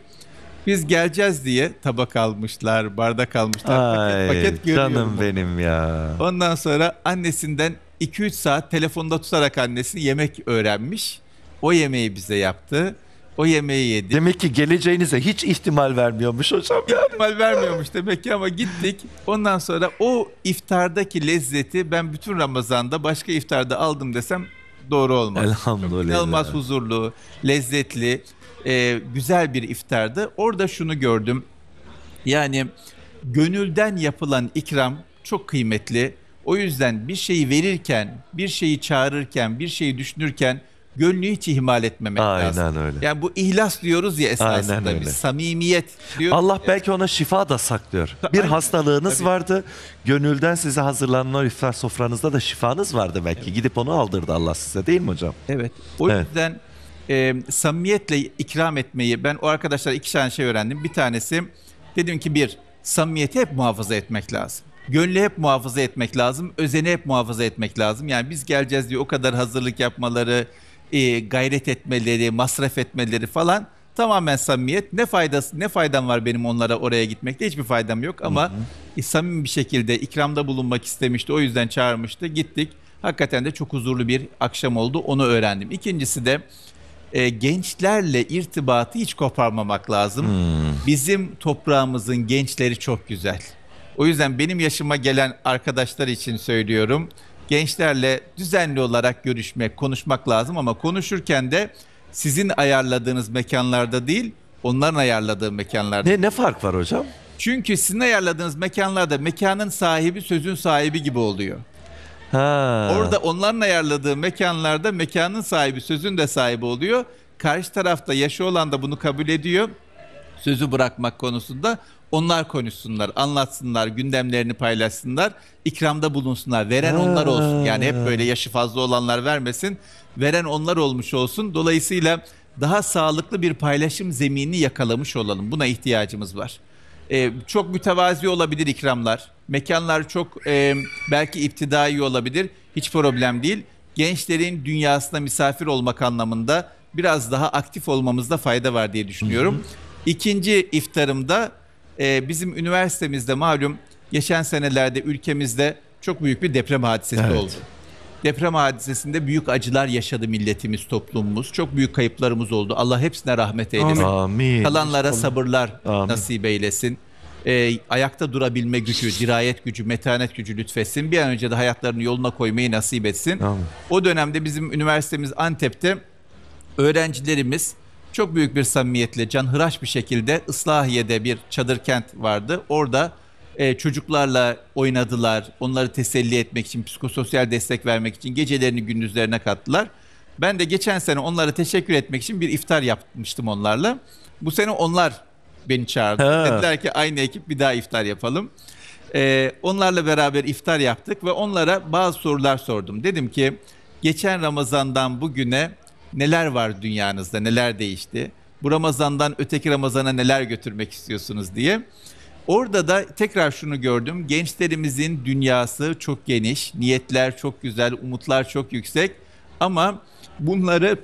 Biz geleceğiz diye tabak almışlar, bardak almışlar. Ay paket paket görüyorum. canım benim ya. Ondan sonra annesinden 2-3 saat telefonda tutarak annesi yemek öğrenmiş. O yemeği bize yaptı. O yemeği yedik. Demek ki geleceğinize hiç ihtimal vermiyormuş hocam ya. ihtimal vermiyormuş demek ki ama gittik. Ondan sonra o iftardaki lezzeti ben bütün Ramazan'da başka iftarda aldım desem doğru olmaz. Elhamdülillah. İnanılmaz huzurlu, lezzetli, e, güzel bir iftardı. Orada şunu gördüm. Yani gönülden yapılan ikram çok kıymetli. O yüzden bir şeyi verirken, bir şeyi çağırırken, bir şeyi düşünürken gönlü hiç ihmal etmemek lazım. Aynen öyle. Yani bu ihlas diyoruz ya esasında Aynen öyle. biz. Samimiyet diyoruz. Allah ya. belki ona şifa da saklıyor. Bir Aynen. hastalığınız Tabii. vardı. Gönülden size hazırlanan iftar sofranızda da şifanız vardı belki. Gidip onu aldırdı Allah size değil mi hocam? Evet. O Evet. yüzden e, samimiyetle ikram etmeyi ben o arkadaşlar iki tane şey öğrendim. Bir tanesi dedim ki bir samimiyeti hep muhafaza etmek lazım. Gönlü hep muhafaza etmek lazım. Özeni hep muhafaza etmek lazım. Yani biz geleceğiz diye o kadar hazırlık yapmaları, e, gayret etmeleri, masraf etmeleri falan tamamen samimiyet. Ne faydası, ne faydam var benim onlara oraya gitmekte? Hiçbir faydam yok ama e, samimi bir şekilde ikramda bulunmak istemişti. O yüzden çağırmıştı. Gittik. Hakikaten de çok huzurlu bir akşam oldu. Onu öğrendim. İkincisi de e, gençlerle irtibatı hiç koparmamak lazım. Bizim toprağımızın gençleri çok güzel. O yüzden benim yaşıma gelen arkadaşlar için söylüyorum. Gençlerle düzenli olarak görüşmek, konuşmak lazım ama konuşurken de Sizin ayarladığınız mekanlarda değil, onların ayarladığı mekanlarda. Ne ne fark var hocam? Çünkü sizin ayarladığınız mekanlarda mekanın sahibi sözün sahibi gibi oluyor. Ha. Orada onların ayarladığı mekanlarda mekanın sahibi sözün de sahibi oluyor. Karşı tarafta yaşı olan da bunu kabul ediyor. Sözü bırakmak konusunda onlar konuşsunlar, anlatsınlar, gündemlerini paylaşsınlar, ikramda bulunsunlar. Veren onlar olsun. Yani hep böyle yaşı fazla olanlar vermesin. Veren onlar olmuş olsun. Dolayısıyla daha sağlıklı bir paylaşım zeminini yakalamış olalım. Buna ihtiyacımız var. Ee, çok mütevazi olabilir ikramlar. Mekanlar çok e, belki iptidai olabilir. Hiç problem değil. Gençlerin dünyasına misafir olmak anlamında biraz daha aktif olmamızda fayda var diye düşünüyorum. İkinci iftarımda e, bizim üniversitemizde malum geçen senelerde ülkemizde çok büyük bir deprem hadisesi Evet. oldu. Deprem hadisesinde büyük acılar yaşadı milletimiz, toplumumuz. Çok büyük kayıplarımız oldu. Allah hepsine rahmet eylesin. Amin. Kalanlara sabırlar Amin. nasip eylesin. Ee, ayakta durabilme gücü, dirayet gücü, metanet gücü lütfetsin. Bir an önce de hayatlarını yoluna koymayı nasip etsin. Amin. O dönemde bizim üniversitemiz Antep'te öğrencilerimiz çok büyük bir samimiyetle canhıraş bir şekilde Islahiye'de bir çadır kent vardı. Orada e, çocuklarla oynadılar. Onları teselli etmek için, psikososyal destek vermek için gecelerini gündüzlerine kattılar. Ben de geçen sene onlara teşekkür etmek için bir iftar yapmıştım onlarla. Bu sene onlar beni çağırdı. Ha. Dediler ki aynı ekip bir daha iftar yapalım. Ee, onlarla beraber iftar yaptık ve onlara bazı sorular sordum. Dedim ki geçen Ramazan'dan bugüne neler var dünyanızda, neler değişti? Bu Ramazan'dan öteki Ramazan'a neler götürmek istiyorsunuz diye. Orada da tekrar şunu gördüm. Gençlerimizin dünyası çok geniş, niyetler çok güzel, umutlar çok yüksek ama bunları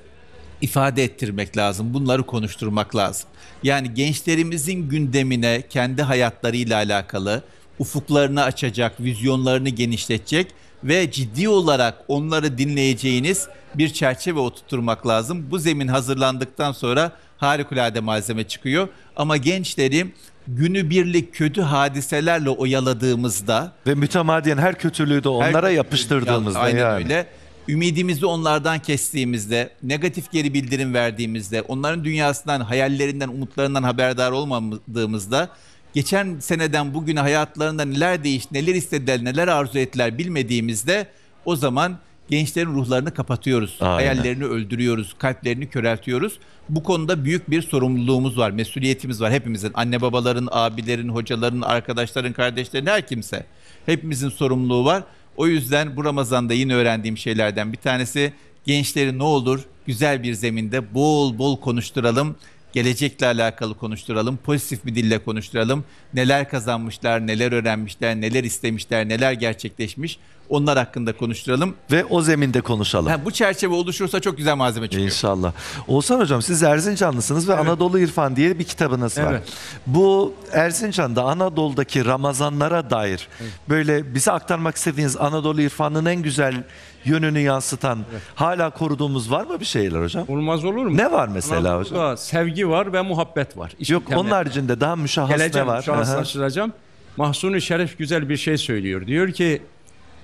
ifade ettirmek lazım. Bunları konuşturmak lazım. Yani gençlerimizin gündemine kendi hayatlarıyla alakalı ufuklarını açacak, vizyonlarını genişletecek ve ciddi olarak onları dinleyeceğiniz bir çerçeve oturtturmak lazım. Bu zemin hazırlandıktan sonra harikulade malzeme çıkıyor. Ama gençleri günübirlik kötü hadiselerle oyaladığımızda Ve mütemadiyen her kötülüğü de onlara her- yapıştırdığımızda Aynen yani. öyle. Ümidimizi onlardan kestiğimizde, negatif geri bildirim verdiğimizde, onların dünyasından, hayallerinden, umutlarından haberdar olmadığımızda, geçen seneden bugüne hayatlarında neler değişti, neler istediler, neler arzu ettiler bilmediğimizde o zaman gençlerin ruhlarını kapatıyoruz. Aynen. Hayallerini öldürüyoruz, kalplerini köreltiyoruz. Bu konuda büyük bir sorumluluğumuz var, mesuliyetimiz var hepimizin. Anne babaların, abilerin, hocaların, arkadaşların, kardeşlerin, her kimse. Hepimizin sorumluluğu var. O yüzden bu Ramazan'da yine öğrendiğim şeylerden bir tanesi gençleri ne olur güzel bir zeminde bol bol konuşturalım. Gelecekle alakalı konuşturalım, pozitif bir dille konuşturalım. Neler kazanmışlar, neler öğrenmişler, neler istemişler, neler gerçekleşmiş. Onlar hakkında konuşturalım. Ve o zeminde konuşalım. Ha, bu çerçeve oluşursa çok güzel malzeme çıkıyor. İnşallah. Oğuzhan Hocam siz Erzincanlısınız ve Anadolu İrfan diye bir kitabınız var. Evet. Bu Erzincan'da Anadolu'daki Ramazanlara dair böyle bize aktarmak istediğiniz Anadolu İrfan'ın en güzel yönünü yansıtan hala koruduğumuz var mı bir şeyler hocam? Olmaz olur mu? Ne var mesela hocam? Anadolu'da sevgi var ve muhabbet var. İşte Yok onun haricinde daha müşahhas Geleceğim, ne var? şaşıracağım. Mahsuni Şerif güzel bir şey söylüyor. Diyor ki,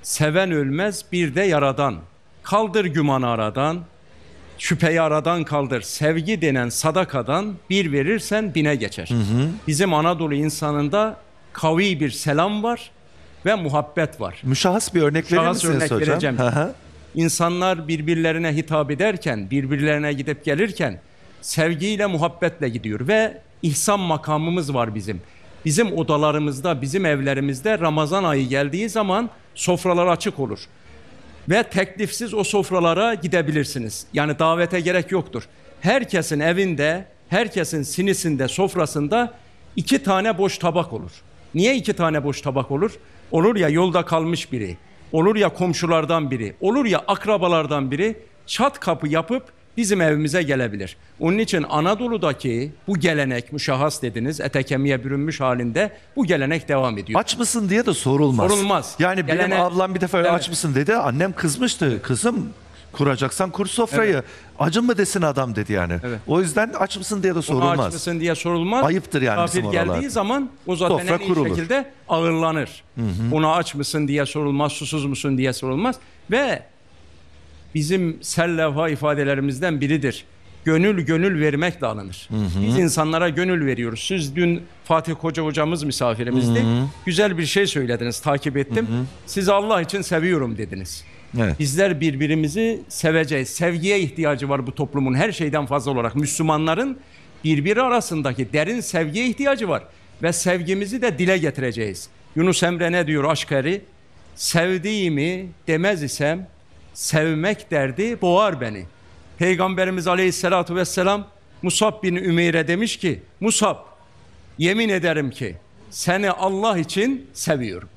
seven ölmez bir de yaradan. Kaldır gümanı aradan, şüpheyi aradan kaldır. Sevgi denen sadakadan bir verirsen bine geçer. Bizim Anadolu insanında kavi bir selam var ve muhabbet var. Müşahhas bir örnek verir misiniz örnek hocam? vereceğim. İnsanlar birbirlerine hitap ederken, birbirlerine gidip gelirken sevgiyle, muhabbetle gidiyor ve ihsan makamımız var bizim. Bizim odalarımızda, bizim evlerimizde Ramazan ayı geldiği zaman sofralar açık olur. Ve teklifsiz o sofralara gidebilirsiniz. Yani davete gerek yoktur. Herkesin evinde, herkesin sinisinde, sofrasında iki tane boş tabak olur. Niye iki tane boş tabak olur? Olur ya yolda kalmış biri, olur ya komşulardan biri, olur ya akrabalardan biri çat kapı yapıp bizim evimize gelebilir. Onun için Anadolu'daki bu gelenek, müşahhas dediniz, ete kemiğe bürünmüş halinde bu gelenek devam ediyor. Aç mısın diye de sorulmaz. Sorulmaz. Yani benim Gelene- ablam bir defa Evet. aç mısın dedi. Annem kızmıştı. Kızım kuracaksan kur sofrayı. Acın mı desin adam dedi yani. Evet. O yüzden aç mısın diye de sorulmaz. aç mısın diye sorulmaz. Ayıptır yani Kafir bizim geldiği oralarda. zaman o zaten Sofra en iyi kurulur. şekilde ağırlanır. Ona aç mısın diye sorulmaz, susuz musun diye sorulmaz. Ve bizim serlevha ifadelerimizden biridir. gönül gönül vermekle alınır. Biz insanlara gönül veriyoruz. Siz dün Fatih Koca hocamız misafirimizdi. Güzel bir şey söylediniz, takip ettim. Sizi Allah için seviyorum dediniz. Evet. Bizler birbirimizi seveceğiz. Sevgiye ihtiyacı var bu toplumun her şeyden fazla olarak. Müslümanların birbiri arasındaki derin sevgiye ihtiyacı var. Ve sevgimizi de dile getireceğiz. Yunus Emre ne diyor aşk eri? Sevdiğimi demez isem sevmek derdi boğar beni. Peygamberimiz Aleyhisselatü Vesselam Musab bin Ümeyr'e demiş ki Musab yemin ederim ki seni Allah için seviyorum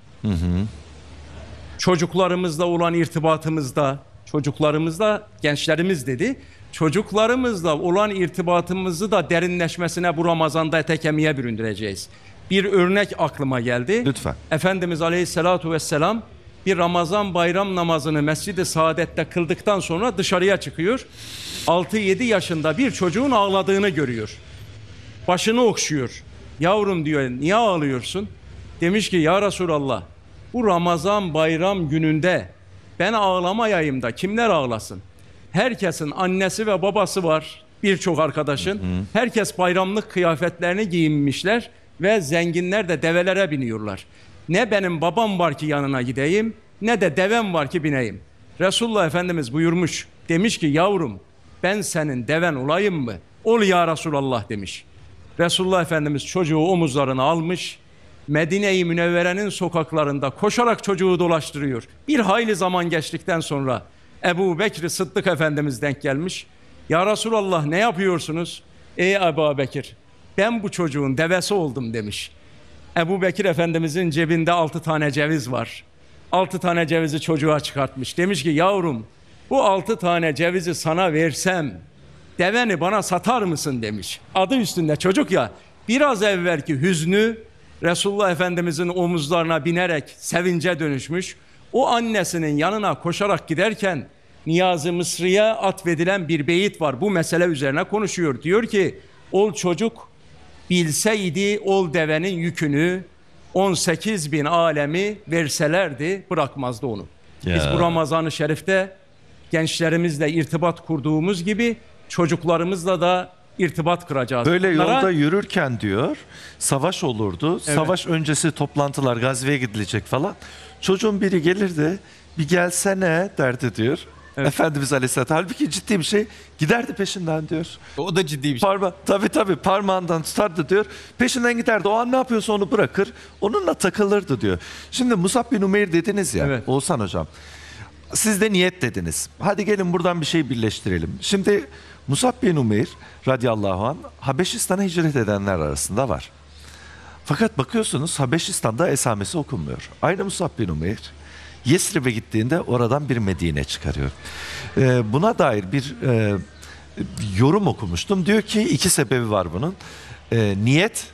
çocuklarımızla olan irtibatımızda, çocuklarımızla gençlerimiz dedi. Çocuklarımızla olan irtibatımızı da derinleşmesine bu Ramazan'da ete kemiğe büründüreceğiz. Bir örnek aklıma geldi. Lütfen. Efendimiz Aleyhisselatu Vesselam bir Ramazan bayram namazını Mescid-i Saadet'te kıldıktan sonra dışarıya çıkıyor. 6-7 yaşında bir çocuğun ağladığını görüyor başını okşuyor. Yavrum diyor niye ağlıyorsun? Demiş ki ya Resulallah bu Ramazan bayram gününde ben ağlamayayım da kimler ağlasın? Herkesin annesi ve babası var birçok arkadaşın. Herkes bayramlık kıyafetlerini giyinmişler ve zenginler de develere biniyorlar. Ne benim babam var ki yanına gideyim ne de devem var ki bineyim. Resulullah Efendimiz buyurmuş demiş ki yavrum ben senin deven olayım mı? Ol ya Resulallah demiş. Resulullah Efendimiz çocuğu omuzlarına almış. Medine-i Münevvere'nin sokaklarında koşarak çocuğu dolaştırıyor. Bir hayli zaman geçtikten sonra Ebu Bekir Sıddık Efendimiz denk gelmiş. Ya Resulallah ne yapıyorsunuz? Ey Ebu Bekir ben bu çocuğun devesi oldum demiş. Ebu Bekir Efendimizin cebinde altı tane ceviz var. Altı tane cevizi çocuğa çıkartmış. Demiş ki yavrum bu altı tane cevizi sana versem deveni bana satar mısın demiş. Adı üstünde çocuk ya biraz evvelki hüznü Resulullah Efendimizin omuzlarına binerek sevince dönüşmüş. O annesinin yanına koşarak giderken Niyazi Mısri'ye atfedilen bir beyit var. Bu mesele üzerine konuşuyor. Diyor ki ol çocuk bilseydi ol devenin yükünü 18 bin alemi verselerdi bırakmazdı onu. Biz Ya. bu Ramazan-ı Şerif'te gençlerimizle irtibat kurduğumuz gibi çocuklarımızla da irtibat kuracağız. Böyle Bunlara- yolda yürürken diyor savaş olurdu. Savaş öncesi toplantılar gazveye gidilecek falan. Çocuğun biri gelirdi bir gelsene derdi diyor. Efendimiz Aleyhisselatü halbuki ciddi bir şey giderdi peşinden diyor. O da ciddi bir şey. Parma tabii tabii parmağından tutardı diyor. Peşinden giderdi. O an ne yapıyorsa onu bırakır. Onunla takılırdı diyor. Şimdi Musab bin Umeyr dediniz ya Evet. Oğuzhan hocam. Siz de niyet dediniz. Hadi gelin buradan bir şey birleştirelim. Şimdi Musab bin Umeyr radıyallahu an Habeşistan'a hicret edenler arasında var. Fakat bakıyorsunuz Habeşistan'da esamesi okunmuyor. Aynı Musab bin Umeyr Yesrib'e gittiğinde oradan bir Medine çıkarıyor. Ee, buna dair bir e, yorum okumuştum. Diyor ki iki sebebi var bunun. Ee, niyet,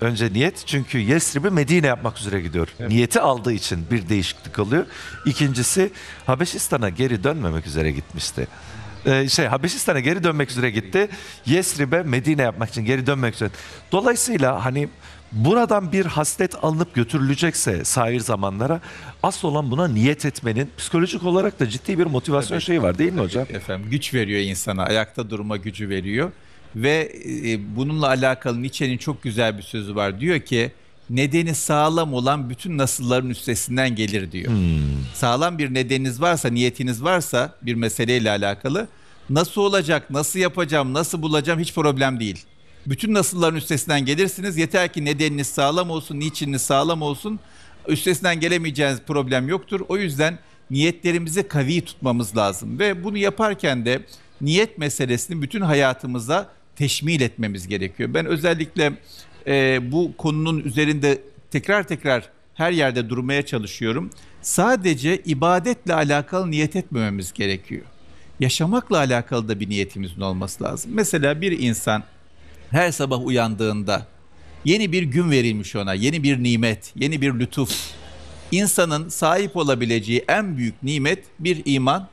önce niyet çünkü Yesrib'i Medine yapmak üzere gidiyor. Niyeti aldığı için bir değişiklik oluyor. İkincisi Habeşistan'a geri dönmemek üzere gitmişti. Ee, şey Habeşistan'a geri dönmek üzere gitti. Yesrib'e Medine yapmak için geri dönmek üzere. Dolayısıyla hani buradan bir haslet alınıp götürülecekse sair zamanlara asıl olan buna niyet etmenin psikolojik olarak da ciddi bir motivasyon şeyi var değil mi hocam? Efendim güç veriyor insana, ayakta durma gücü veriyor ve e, bununla alakalı Nietzsche'nin çok güzel bir sözü var. Diyor ki nedeni sağlam olan bütün nasılların üstesinden gelir diyor. Sağlam bir nedeniniz varsa, niyetiniz varsa bir meseleyle alakalı nasıl olacak, nasıl yapacağım, nasıl bulacağım hiç problem değil. Bütün nasılların üstesinden gelirsiniz. Yeter ki nedeniniz sağlam olsun, niçininiz sağlam olsun. Üstesinden gelemeyeceğiniz problem yoktur. O yüzden niyetlerimizi kavi tutmamız lazım ve bunu yaparken de niyet meselesini bütün hayatımıza teşmil etmemiz gerekiyor. Ben özellikle e, bu konunun üzerinde tekrar tekrar her yerde durmaya çalışıyorum. Sadece ibadetle alakalı niyet etmememiz gerekiyor. Yaşamakla alakalı da bir niyetimizin olması lazım. Mesela bir insan her sabah uyandığında yeni bir gün verilmiş ona, yeni bir nimet, yeni bir lütuf. İnsanın sahip olabileceği en büyük nimet bir iman,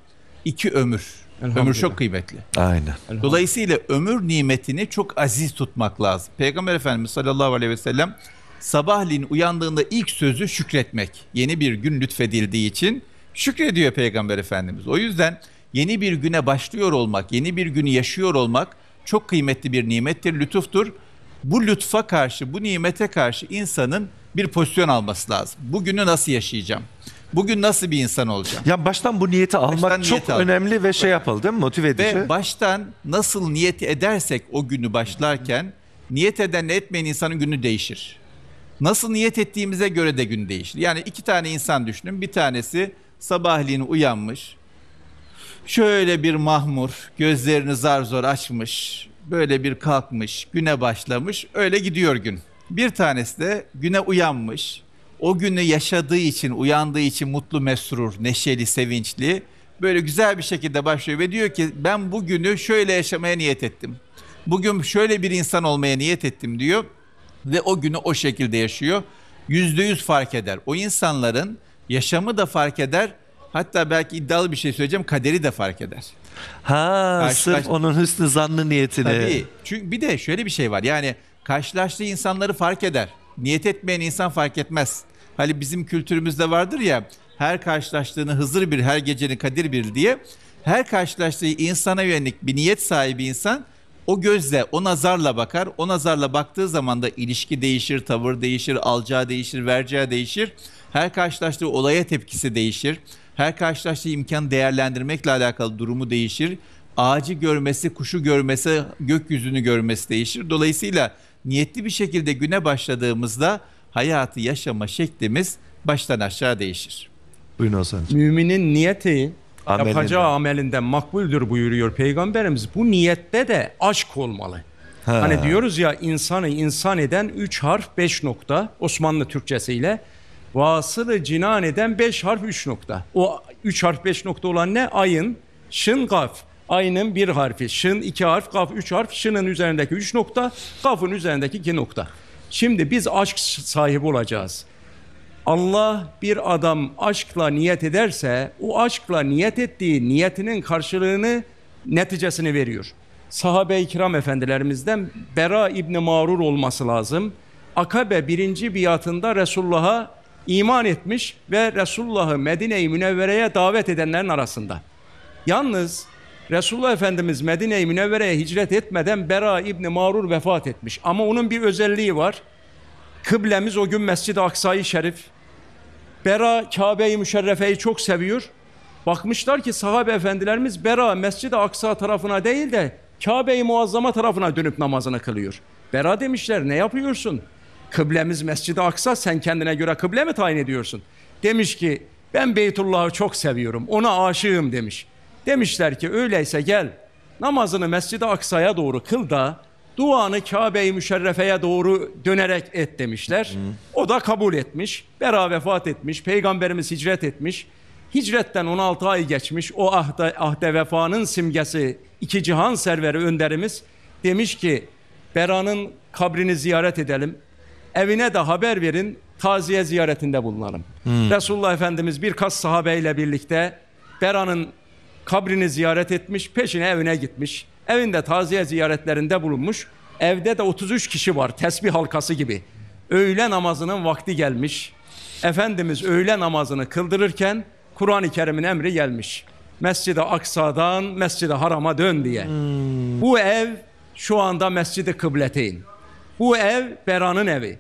iki ömür. Ömür çok kıymetli. Aynen. Dolayısıyla ömür nimetini çok aziz tutmak lazım. Peygamber Efendimiz sallallahu aleyhi ve sellem sabahleyin uyandığında ilk sözü şükretmek. Yeni bir gün lütfedildiği için şükrediyor Peygamber Efendimiz. O yüzden yeni bir güne başlıyor olmak, yeni bir günü yaşıyor olmak çok kıymetli bir nimettir, lütuftur. Bu lütfa karşı, bu nimete karşı insanın bir pozisyon alması lazım. Bugünü nasıl yaşayacağım? Bugün nasıl bir insan olacağım? Ya baştan bu niyeti almak Baştan çok niyet al. önemli ve şey yapıldı değil mi? Motive edici. Ve baştan nasıl niyet edersek o günü başlarken niyet eden etmeyen insanın günü değişir. Nasıl niyet ettiğimize göre de gün değişir. Yani iki tane insan düşünün. Bir tanesi sabahleyin uyanmış. Şöyle bir mahmur, gözlerini zar zor açmış. Böyle bir kalkmış, güne başlamış. Öyle gidiyor gün. Bir tanesi de güne uyanmış. O günü yaşadığı için, uyandığı için mutlu, mesrur, neşeli, sevinçli. Böyle güzel bir şekilde başlıyor ve diyor ki ben bu günü şöyle yaşamaya niyet ettim. Bugün şöyle bir insan olmaya niyet ettim diyor ve o günü o şekilde yaşıyor. Yüzde yüz fark eder. O insanların yaşamı da fark eder. Hatta belki iddialı bir şey söyleyeceğim. Kaderi de fark eder. Ha, Karşı- sırf onun hüsnü zannı niyetini. Tabii. Çünkü bir de şöyle bir şey var. Yani karşılaştığı insanları fark eder. Niyet etmeyen insan fark etmez. Hani bizim kültürümüzde vardır ya her karşılaştığını Hızır bir, her geceni Kadir bir diye. Her karşılaştığı insana yönelik bir niyet sahibi insan o gözle, o nazarla bakar. O nazarla baktığı zaman da ilişki değişir, tavır değişir, alacağı değişir, vereceği değişir. Her karşılaştığı olaya tepkisi değişir. Her karşılaştığı imkanı değerlendirmekle alakalı durumu değişir. Ağacı görmesi, kuşu görmesi, gökyüzünü görmesi değişir. Dolayısıyla niyetli bir şekilde güne başladığımızda hayatı yaşama şeklimiz baştan aşağı değişir. Buyurun Hasan hocam. Müminin niyeti Amelinden. yapacağı amelinden makbuldür buyuruyor Peygamberimiz. Bu niyette de aşk olmalı. Ha. Hani diyoruz ya insanı insan eden 3 harf 5 nokta Osmanlı Türkçesiyle. Vasılı cinan eden 5 harf 3 nokta. O 3 harf 5 nokta olan ne? Ayın, şın, gaf. Ayının bir harfi, şın iki harf, gaf üç harf, şının üzerindeki üç nokta, gafın üzerindeki iki nokta. Şimdi biz aşk sahibi olacağız. Allah bir adam aşkla niyet ederse o aşkla niyet ettiği niyetinin karşılığını neticesini veriyor. Sahabe-i kiram efendilerimizden Bera İbni Mağrur olması lazım. Akabe birinci biatında Resulullah'a iman etmiş ve Resulullah'ı Medine-i Münevvere'ye davet edenlerin arasında. Yalnız Resulullah Efendimiz Medine-i Münevvere'ye hicret etmeden Bera İbni Mağrur vefat etmiş. Ama onun bir özelliği var. Kıblemiz o gün Mescid-i Aksa'yı şerif. Bera Kabe-i Müşerrefe'yi çok seviyor. Bakmışlar ki sahabe efendilerimiz Bera Mescid-i Aksa tarafına değil de Kabe-i Muazzama tarafına dönüp namazını kılıyor. Bera demişler ne yapıyorsun? Kıblemiz Mescid-i Aksa sen kendine göre kıble mi tayin ediyorsun? Demiş ki ben Beytullah'ı çok seviyorum ona aşığım demiş. Demişler ki öyleyse gel namazını Mescid-i Aksa'ya doğru kıl da duanı Kabe-i Müşerrefe'ye doğru dönerek et demişler. O da kabul etmiş. Bera vefat etmiş. Peygamberimiz hicret etmiş. Hicretten 16 ay geçmiş. O ahde, ahde vefanın simgesi iki cihan serveri önderimiz demiş ki Bera'nın kabrini ziyaret edelim. Evine de haber verin. Taziye ziyaretinde bulunalım. Resulullah Efendimiz birkaç sahabeyle birlikte Bera'nın kabrini ziyaret etmiş, peşine evine gitmiş. Evinde taziye ziyaretlerinde bulunmuş. Evde de 33 kişi var, tesbih halkası gibi. Öğle namazının vakti gelmiş. Efendimiz öğle namazını kıldırırken Kur'an-ı Kerim'in emri gelmiş. Mescid-i Aksa'dan Mescid-i Haram'a dön diye. Bu ev şu anda Mescid-i Kıbleteyn. Bu ev Bera'nın evi.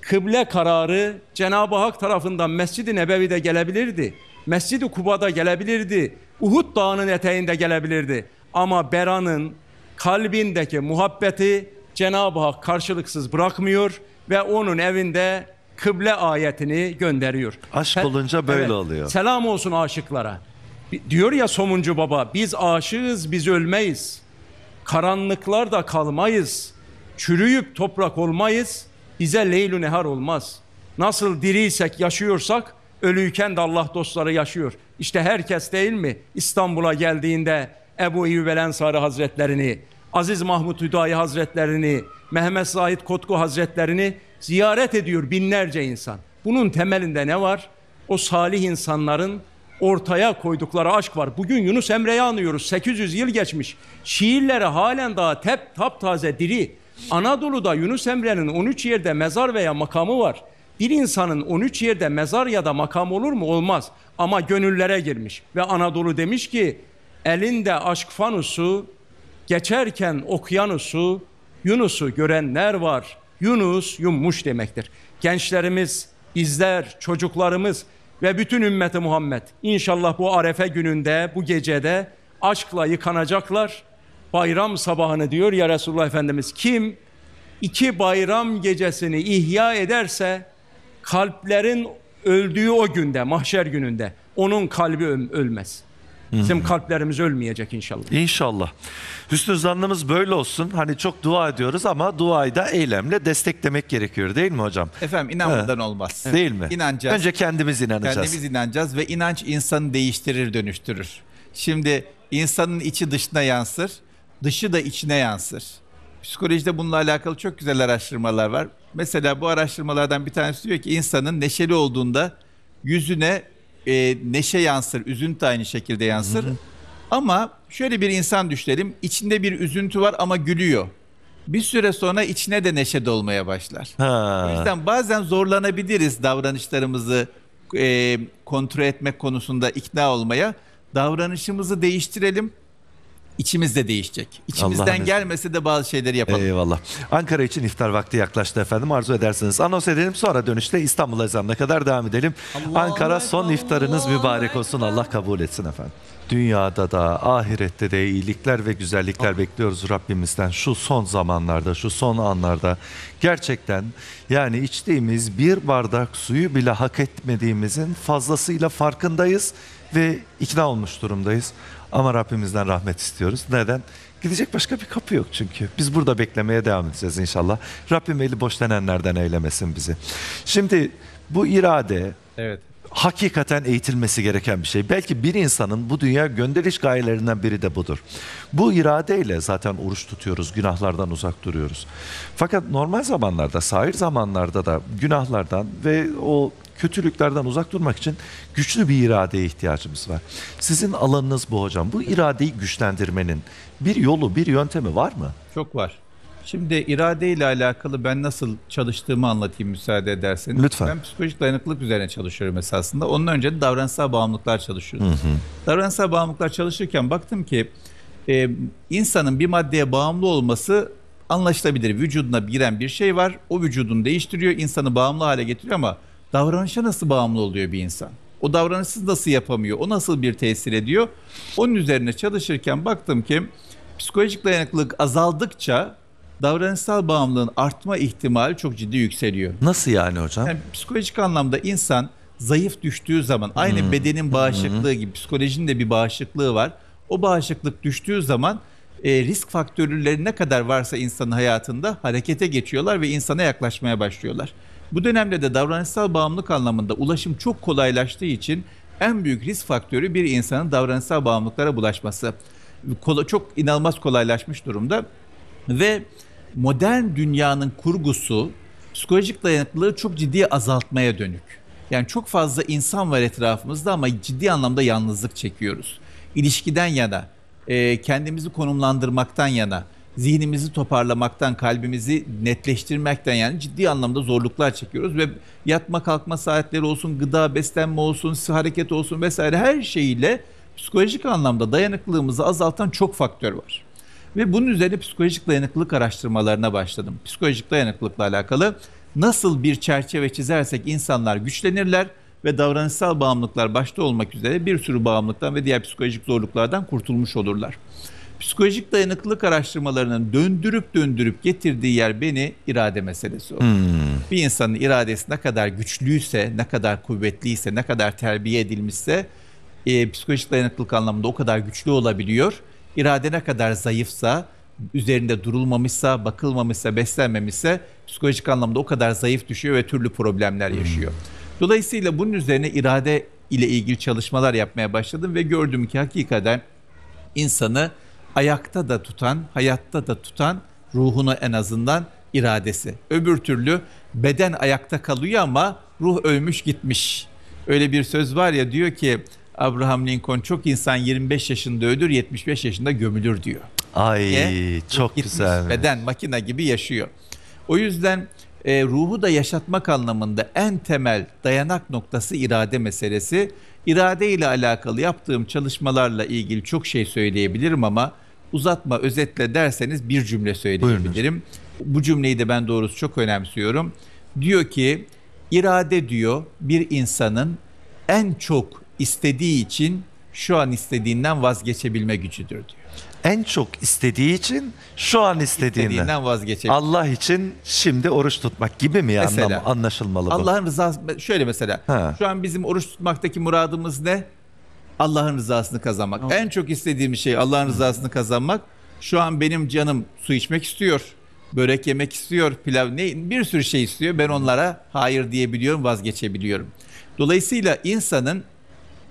Kıble kararı Cenab-ı Hak tarafından Mescid-i Nebevi'de gelebilirdi. Mescid-i Kuba'da gelebilirdi. Uhud Dağı'nın eteğinde gelebilirdi. Ama Bera'nın kalbindeki muhabbeti Cenab-ı Hak karşılıksız bırakmıyor ve onun evinde kıble ayetini gönderiyor. Aşk Se- olunca böyle oluyor. Selam olsun aşıklara. Diyor ya Somuncu Baba biz aşığız biz ölmeyiz. Karanlıklarda kalmayız. Çürüyüp toprak olmayız. Bize leylü nehar olmaz. Nasıl diriysek yaşıyorsak ölüyken de Allah dostları yaşıyor. İşte herkes değil mi İstanbul'a geldiğinde Ebu İyyub el Ensari Hazretlerini, Aziz Mahmut Hüdayi Hazretlerini, Mehmet Zahid Kotku Hazretlerini ziyaret ediyor binlerce insan. Bunun temelinde ne var? O salih insanların ortaya koydukları aşk var. Bugün Yunus Emre'yi anıyoruz. 800 yıl geçmiş. Şiirleri halen daha tep taptaze diri. Anadolu'da Yunus Emre'nin 13 yerde mezar veya makamı var. Bir insanın 13 yerde mezar ya da makam olur mu? Olmaz. Ama gönüllere girmiş. Ve Anadolu demiş ki elinde aşk fanusu, geçerken okyanusu, Yunus'u görenler var. Yunus yummuş demektir. Gençlerimiz, bizler, çocuklarımız ve bütün ümmeti Muhammed inşallah bu arefe gününde, bu gecede aşkla yıkanacaklar. Bayram sabahını diyor ya Resulullah Efendimiz kim iki bayram gecesini ihya ederse kalplerin öldüğü o günde, mahşer gününde onun kalbi öl- ölmez. Bizim kalplerimiz ölmeyecek inşallah. İnşallah. Hüsnü zannımız böyle olsun. Hani çok dua ediyoruz ama duayı da eylemle desteklemek gerekiyor değil mi hocam? Efendim inanmadan olmaz. Değil mi? İnanacağız. Önce kendimiz inanacağız. Kendimiz inanacağız ve inanç insanı değiştirir, dönüştürür. Şimdi insanın içi dışına yansır, dışı da içine yansır. Psikolojide bununla alakalı çok güzel araştırmalar var. Mesela bu araştırmalardan bir tanesi diyor ki insanın neşeli olduğunda yüzüne e, neşe yansır, üzüntü aynı şekilde yansır. Ama şöyle bir insan düşünelim, içinde bir üzüntü var ama gülüyor. Bir süre sonra içine de neşe dolmaya başlar. O Ha. yüzden bazen zorlanabiliriz davranışlarımızı e, kontrol etmek konusunda ikna olmaya. Davranışımızı değiştirelim. İçimiz de değişecek. İçimizden Allah'ın gelmese de bazı şeyleri yapalım. Eyvallah. Ankara için iftar vakti yaklaştı efendim. Arzu ederseniz anons edelim. Sonra dönüşte İstanbul ezanına kadar devam edelim. Ankara son iftarınız mübarek olsun. Allah kabul etsin efendim. Dünyada da ahirette de iyilikler ve güzellikler bekliyoruz Rabbimizden. Şu son zamanlarda, şu son anlarda gerçekten yani içtiğimiz bir bardak suyu bile hak etmediğimizin fazlasıyla farkındayız ve ikna olmuş durumdayız. Ama Rabbimizden rahmet istiyoruz. Neden? Gidecek başka bir kapı yok çünkü. Biz burada beklemeye devam edeceğiz inşallah. Rabbim eli boş denenlerden eylemesin bizi. Şimdi bu irade Evet. Hakikaten eğitilmesi gereken bir şey. Belki bir insanın bu dünya gönderiş gayelerinden biri de budur. Bu iradeyle zaten oruç tutuyoruz, günahlardan uzak duruyoruz. Fakat normal zamanlarda, sahir zamanlarda da günahlardan ve o kötülüklerden uzak durmak için güçlü bir iradeye ihtiyacımız var. Sizin alanınız bu hocam. Bu iradeyi güçlendirmenin bir yolu, bir yöntemi var mı? Çok var. Şimdi irade ile alakalı ben nasıl çalıştığımı anlatayım müsaade ederseniz. Lütfen. Ben psikolojik dayanıklılık üzerine çalışıyorum esasında. Onun önce de davranışsal bağımlılıklar çalışıyordum. Davranışsal bağımlılıklar çalışırken baktım ki e, insanın bir maddeye bağımlı olması anlaşılabilir. Vücuduna giren bir şey var. O vücudunu değiştiriyor. insanı bağımlı hale getiriyor ama davranışa nasıl bağımlı oluyor bir insan? O davranışsız nasıl yapamıyor? O nasıl bir tesir ediyor? Onun üzerine çalışırken baktım ki psikolojik dayanıklılık azaldıkça davranışsal bağımlılığın artma ihtimali çok ciddi yükseliyor. Nasıl yani hocam? Yani psikolojik anlamda insan zayıf düştüğü zaman aynı bedenin bağışıklığı gibi psikolojinin de bir bağışıklığı var. O bağışıklık düştüğü zaman e, risk faktörleri ne kadar varsa insanın hayatında harekete geçiyorlar ve insana yaklaşmaya başlıyorlar. Bu dönemde de davranışsal bağımlılık anlamında ulaşım çok kolaylaştığı için en büyük risk faktörü bir insanın davranışsal bağımlılıklara bulaşması. Çok inanılmaz kolaylaşmış durumda ve modern dünyanın kurgusu psikolojik dayanıklılığı çok ciddi azaltmaya dönük. Yani çok fazla insan var etrafımızda ama ciddi anlamda yalnızlık çekiyoruz. İlişkiden yana, e, kendimizi konumlandırmaktan yana, zihnimizi toparlamaktan, kalbimizi netleştirmekten yani ciddi anlamda zorluklar çekiyoruz ve yatma kalkma saatleri olsun, gıda, beslenme olsun, hareket olsun vesaire her şeyiyle psikolojik anlamda dayanıklılığımızı azaltan çok faktör var. Ve bunun üzerine psikolojik dayanıklılık araştırmalarına başladım. Psikolojik dayanıklılıkla alakalı nasıl bir çerçeve çizersek insanlar güçlenirler ve davranışsal bağımlılıklar başta olmak üzere bir sürü bağımlılıktan ve diğer psikolojik zorluklardan kurtulmuş olurlar. Psikolojik dayanıklılık araştırmalarının döndürüp döndürüp getirdiği yer beni irade meselesi oldu. Bir insanın iradesi ne kadar güçlüyse, ne kadar kuvvetliyse, ne kadar terbiye edilmişse e, psikolojik dayanıklılık anlamında o kadar güçlü olabiliyor. İrade ne kadar zayıfsa, üzerinde durulmamışsa, bakılmamışsa, beslenmemişse psikolojik anlamda o kadar zayıf düşüyor ve türlü problemler yaşıyor. Dolayısıyla bunun üzerine irade ile ilgili çalışmalar yapmaya başladım ve gördüm ki hakikaten insanı ayakta da tutan, hayatta da tutan ruhunu en azından iradesi. Öbür türlü beden ayakta kalıyor ama ruh ölmüş gitmiş. Öyle bir söz var ya diyor ki Abraham Lincoln çok insan 25 yaşında ölür 75 yaşında gömülür diyor. Ay Niye? çok güzel. Beden makine gibi yaşıyor. O yüzden e, ruhu da yaşatmak anlamında en temel dayanak noktası irade meselesi. İrade ile alakalı yaptığım çalışmalarla ilgili çok şey söyleyebilirim ama uzatma özetle derseniz bir cümle söyleyebilirim. Bu cümleyi de ben doğrusu çok önemsiyorum. Diyor ki irade diyor bir insanın en çok istediği için şu an istediğinden vazgeçebilme gücüdür diyor. En çok istediği için şu an istediğinden. İstediğinden vazgeçebilme. Allah için şimdi oruç tutmak gibi mi Mesela, anlam anlaşılmalı bu? Allah'ın rızası şöyle mesela. Ha. Şu an bizim oruç tutmaktaki muradımız ne? Allah'ın rızasını kazanmak. En çok istediğim şey Allah'ın rızasını kazanmak. Şu an benim canım su içmek istiyor. Börek yemek istiyor, pilav ne bir sürü şey istiyor. Ben onlara hayır diyebiliyorum, vazgeçebiliyorum. Dolayısıyla insanın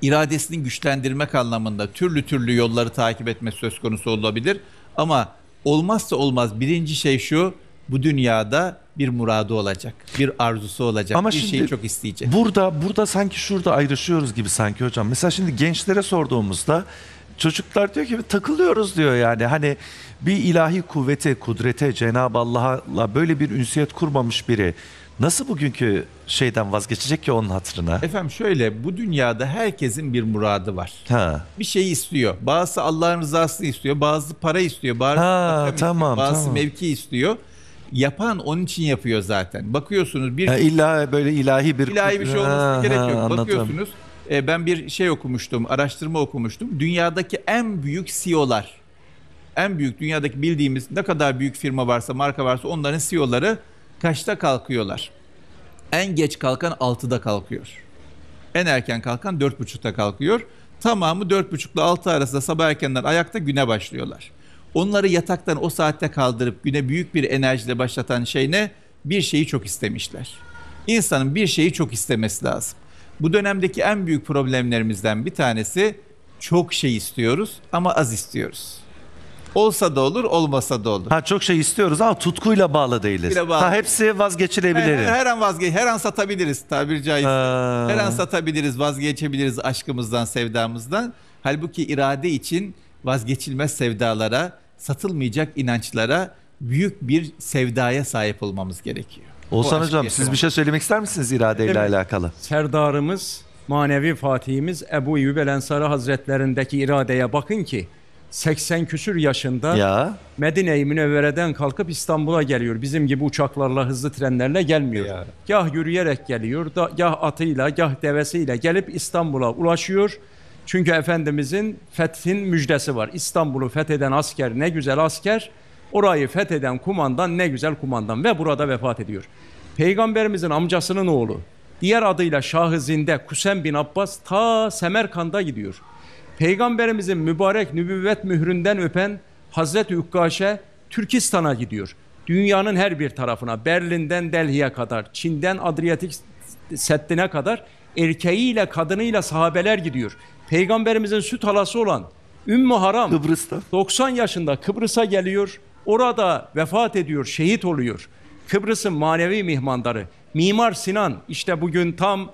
iradesini güçlendirmek anlamında türlü türlü yolları takip etmesi söz konusu olabilir. Ama olmazsa olmaz birinci şey şu, bu dünyada bir muradı olacak, bir arzusu olacak, Ama bir şimdi şeyi çok isteyecek. Burada burada sanki şurada ayrışıyoruz gibi sanki hocam. Mesela şimdi gençlere sorduğumuzda çocuklar diyor ki takılıyoruz diyor yani. Hani bir ilahi kuvvete, kudrete, Cenab-ı Allah'la böyle bir ünsiyet kurmamış biri nasıl bugünkü şeyden vazgeçecek ki onun hatırına? Efendim şöyle, bu dünyada herkesin bir muradı var. Ha. bir şey istiyor. Bazısı Allah'ın rızasını istiyor, bazı para istiyor, bazı Ha, makam istiyor, tamam, bazısı tamam. mevki istiyor. Yapan onun için yapıyor zaten. Bakıyorsunuz bir Ha, illa böyle ilahi bir ilahi bir şey olmasına Ha, gerek ha, yok. anladım. Bakıyorsunuz e, ben bir şey okumuştum, araştırma okumuştum. Dünyadaki en büyük CEO'lar, en büyük dünyadaki bildiğimiz ne kadar büyük firma varsa, marka varsa onların CEO'ları kaçta kalkıyorlar? En geç kalkan 6'da kalkıyor. En erken kalkan 4.30'da kalkıyor. Tamamı 4.30 ile 6 arasında sabah erkenden ayakta güne başlıyorlar. Onları yataktan o saatte kaldırıp güne büyük bir enerjiyle başlatan şey ne? Bir şeyi çok istemişler. İnsanın bir şeyi çok istemesi lazım. Bu dönemdeki en büyük problemlerimizden bir tanesi çok şey istiyoruz ama az istiyoruz. Olsa da olur, olmasa da olur. Ha çok şey istiyoruz ama tutkuyla bağlı değiliz. Tutkuyla bağlı. Ha hepsi vazgeçilebilir. Her, her an vazgeç, her an satabiliriz tabiri caizse. Ha. Her an satabiliriz, vazgeçebiliriz aşkımızdan, sevdamızdan. Halbuki irade için vazgeçilmez sevdalara, satılmayacak inançlara, büyük bir sevdaya sahip olmamız gerekiyor. Bu hocam siz bir şey söylemek ister misiniz iradeyle Evet. alakalı? Serdarımız, manevi fatihimiz Ebu Eyyub el Ensari Hazretlerindeki iradeye bakın ki 80 küsür yaşında Ya Medine-i Münevvere'den kalkıp İstanbul'a geliyor. Bizim gibi uçaklarla, hızlı trenlerle gelmiyor. Ya. Gah yürüyerek geliyor, da, gah atıyla, gah devesiyle gelip İstanbul'a ulaşıyor. Çünkü Efendimizin fethin müjdesi var. İstanbul'u fetheden asker ne güzel asker, orayı fetheden kumandan ne güzel kumandan ve burada vefat ediyor. Peygamberimizin amcasının oğlu, diğer adıyla Şah-ı Zinde Kusem bin Abbas ta Semerkand'a gidiyor. Peygamberimizin mübarek nübüvvet mühründen öpen Hazreti Ükkaşe Türkistan'a gidiyor. Dünyanın her bir tarafına Berlin'den Delhi'ye kadar, Çin'den Adriyatik Seddi'ne kadar erkeğiyle kadınıyla sahabeler gidiyor. Peygamberimizin süt halası olan Ümmü Haram Kıbrıs'ta. 90 yaşında Kıbrıs'a geliyor. Orada vefat ediyor, şehit oluyor. Kıbrıs'ın manevi mihmandarı Mimar Sinan işte bugün tam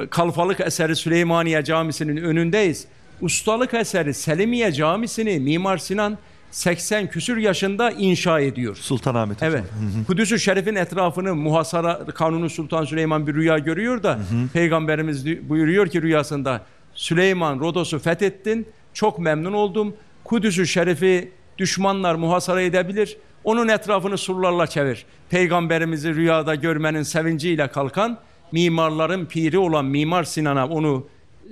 e, kalfalık eseri Süleymaniye Camisi'nin önündeyiz. Ustalık eseri Selimiye Camisi'ni Mimar Sinan 80 küsür yaşında inşa ediyor. Sultanahmet hocam. Evet. Kudüs-ü Şerif'in etrafını muhasara Kanuni Sultan Süleyman bir rüya görüyor da peygamberimiz di- buyuruyor ki rüyasında Süleyman Rodos'u fethettin. Çok memnun oldum. Kudüs-ü Şerif'i düşmanlar muhasara edebilir. Onun etrafını surlarla çevir. Peygamberimizi rüyada görmenin sevinciyle kalkan mimarların piri olan Mimar Sinan'a onu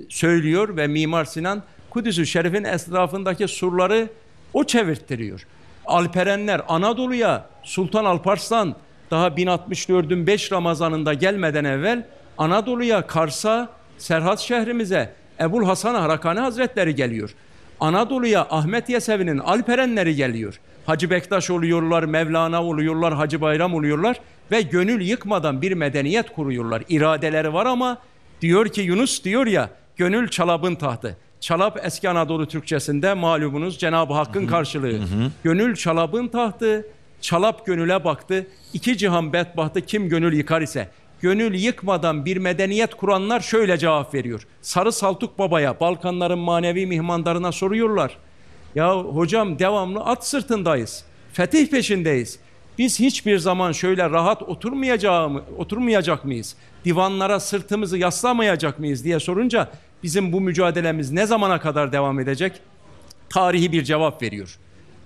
söylüyor ve Mimar Sinan Kudüs-ü Şerif'in etrafındaki surları o çevirttiriyor. Alperenler Anadolu'ya Sultan Alparslan daha 1064'ün 5 Ramazanında gelmeden evvel Anadolu'ya Kars'a Serhat şehrimize Ebul Hasan Harakani Hazretleri geliyor. Anadolu'ya Ahmet Yesevi'nin Alperenleri geliyor. Hacı Bektaş oluyorlar, Mevlana oluyorlar, Hacı Bayram oluyorlar ve gönül yıkmadan bir medeniyet kuruyorlar. İradeleri var ama diyor ki Yunus diyor ya gönül çalabın tahtı. Çalap eski Anadolu Türkçesinde malumunuz Cenab-ı Hakk'ın karşılığı. Gönül çalabın tahtı, çalap gönüle baktı. İki cihan bedbahtı kim gönül yıkar ise. Gönül yıkmadan bir medeniyet kuranlar şöyle cevap veriyor. Sarı Saltuk Baba'ya, Balkanların manevi mihmandarına soruyorlar. Ya hocam devamlı at sırtındayız. Fetih peşindeyiz. Biz hiçbir zaman şöyle rahat oturmayacak, oturmayacak mıyız? Divanlara sırtımızı yaslamayacak mıyız diye sorunca bizim bu mücadelemiz ne zamana kadar devam edecek? Tarihi bir cevap veriyor.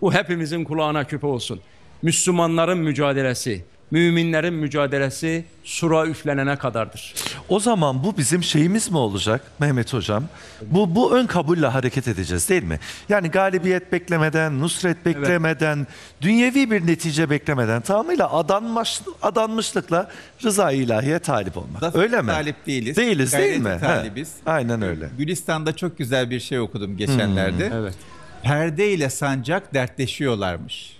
Bu hepimizin kulağına küpe olsun. Müslümanların mücadelesi, müminlerin mücadelesi sura üflenene kadardır. O zaman bu bizim şeyimiz mi olacak Mehmet Hocam? Bu bu ön kabulle hareket edeceğiz değil mi? Yani galibiyet beklemeden, nusret beklemeden, dünyevi bir netice beklemeden tamamıyla adanmış, adanmışlıkla rıza ilahiye talip olmak. Zafer öyle mi? talip değiliz. Değiliz değil Gayreti mi? He, talibiz. Aynen öyle. Gülistan'da çok güzel bir şey okudum geçenlerde. Evet. Perde ile sancak dertleşiyorlarmış.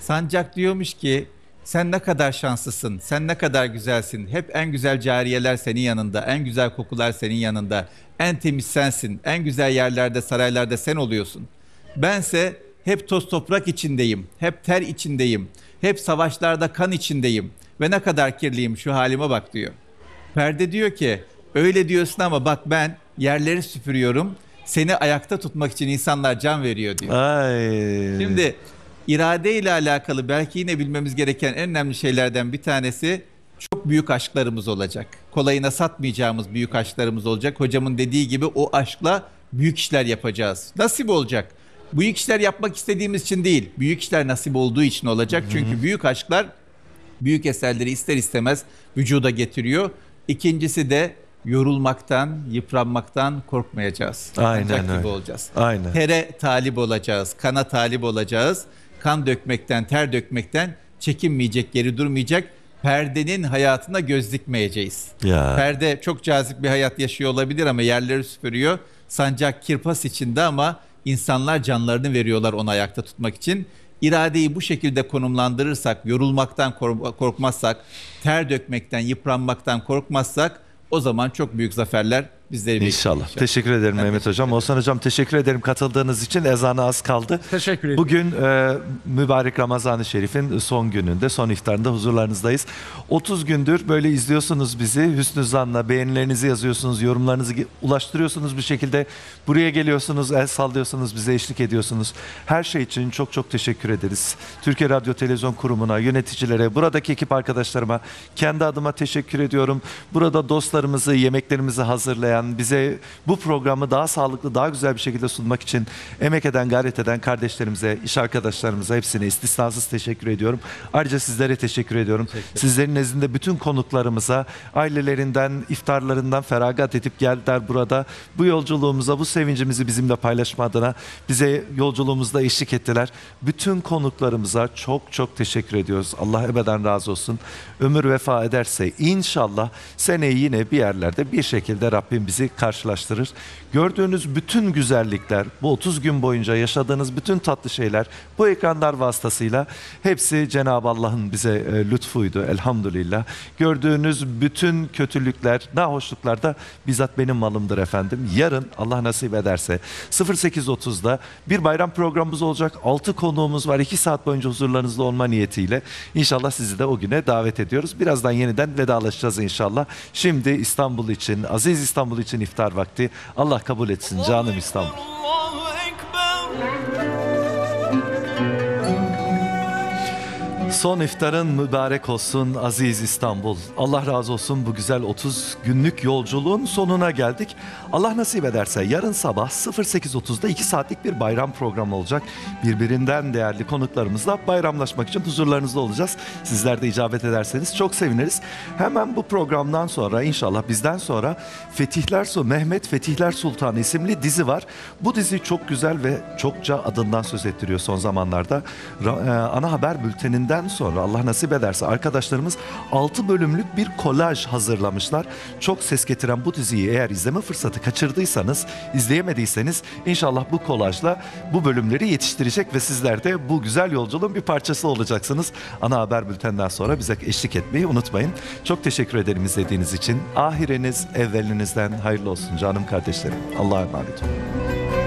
Sancak diyormuş ki sen ne kadar şanslısın, sen ne kadar güzelsin. Hep en güzel cariyeler senin yanında, en güzel kokular senin yanında. En temiz sensin, en güzel yerlerde, saraylarda sen oluyorsun. Bense hep toz toprak içindeyim, hep ter içindeyim, hep savaşlarda kan içindeyim. Ve ne kadar kirliyim şu halime bak diyor. Perde diyor ki öyle diyorsun ama bak ben yerleri süpürüyorum. Seni ayakta tutmak için insanlar can veriyor diyor. Ay. Şimdi irade ile alakalı belki yine bilmemiz gereken en önemli şeylerden bir tanesi çok büyük aşklarımız olacak. Kolayına satmayacağımız büyük aşklarımız olacak. Hocamın dediği gibi o aşkla büyük işler yapacağız. Nasip olacak. Büyük işler yapmak istediğimiz için değil, büyük işler nasip olduğu için olacak. Çünkü büyük aşklar büyük eserleri ister istemez vücuda getiriyor. İkincisi de yorulmaktan, yıpranmaktan korkmayacağız. Aynen Sancak gibi öyle. olacağız. Aynen. Tere talip olacağız, kana talip olacağız. Kan dökmekten, ter dökmekten çekinmeyecek, geri durmayacak. Perdenin hayatına göz dikmeyeceğiz. Ya. Perde çok cazip bir hayat yaşıyor olabilir ama yerleri süpürüyor. Sancak kirpas içinde ama insanlar canlarını veriyorlar onu ayakta tutmak için. İradeyi bu şekilde konumlandırırsak, yorulmaktan kork- korkmazsak, ter dökmekten, yıpranmaktan korkmazsak o zaman çok büyük zaferler bizleri bekliyor. İnşallah. Teşekkür ederim Mehmet Hocam. Oğuzhan Hocam teşekkür ederim katıldığınız için. Ezana az kaldı. Teşekkür ederim. Bugün e, mübarek Ramazan-ı Şerif'in son gününde, son iftarında huzurlarınızdayız. 30 gündür böyle izliyorsunuz bizi. Hüsnü zanla beğenilerinizi yazıyorsunuz, yorumlarınızı ulaştırıyorsunuz bir şekilde. Buraya geliyorsunuz, el sallıyorsunuz, bize eşlik ediyorsunuz. Her şey için çok çok teşekkür ederiz. Türkiye Radyo Televizyon Kurumu'na, yöneticilere, buradaki ekip arkadaşlarıma, kendi adıma teşekkür ediyorum. Burada dostlarımızı, yemeklerimizi hazırlayan, bize bu programı daha sağlıklı, daha güzel bir şekilde sunmak için emek eden, gayret eden kardeşlerimize, iş arkadaşlarımıza hepsine istisnasız teşekkür ediyorum. Ayrıca sizlere teşekkür ediyorum. Sizlerin nezdinde bütün konuklarımıza, ailelerinden, iftarlarından feragat edip geldiler burada. Bu yolculuğumuza, bu sevincimizi bizimle paylaşma adına bize yolculuğumuzda eşlik ettiler. Bütün konuklarımıza çok çok teşekkür ediyoruz. Allah ebeden razı olsun. Ömür vefa ederse inşallah seneyi yine bir yerlerde bir şekilde Rabbim bizi karşılaştırır. Gördüğünüz bütün güzellikler, bu 30 gün boyunca yaşadığınız bütün tatlı şeyler bu ekranlar vasıtasıyla hepsi Cenab-ı Allah'ın bize e, lütfuydu elhamdülillah. Gördüğünüz bütün kötülükler, nahoşluklar da bizzat benim malımdır efendim. Yarın Allah nasip ederse 08.30'da bir bayram programımız olacak. 6 konuğumuz var. 2 saat boyunca huzurlarınızda olma niyetiyle. İnşallah sizi de o güne davet ediyoruz. Birazdan yeniden vedalaşacağız inşallah. Şimdi İstanbul için, aziz İstanbul için iftar vakti. Allah kabul etsin canım İstanbul. Son iftarın mübarek olsun aziz İstanbul. Allah razı olsun bu güzel 30 günlük yolculuğun sonuna geldik. Allah nasip ederse yarın sabah 08.30'da 2 saatlik bir bayram programı olacak. Birbirinden değerli konuklarımızla bayramlaşmak için huzurlarınızda olacağız. Sizler de icabet ederseniz çok seviniriz. Hemen bu programdan sonra inşallah bizden sonra Fetihler Su Mehmet Fetihler Sultanı isimli dizi var. Bu dizi çok güzel ve çokça adından söz ettiriyor son zamanlarda. E, ana haber bülteninden sonra Allah nasip ederse arkadaşlarımız 6 bölümlük bir kolaj hazırlamışlar. Çok ses getiren bu diziyi eğer izleme fırsatı kaçırdıysanız, izleyemediyseniz inşallah bu kolajla bu bölümleri yetiştirecek ve sizler de bu güzel yolculuğun bir parçası olacaksınız. Ana haber bülteninden sonra bize eşlik etmeyi unutmayın. Çok teşekkür ederim izlediğiniz için. Ahireniz evvelinizden hayırlı olsun canım kardeşlerim. Allah'a emanet olun.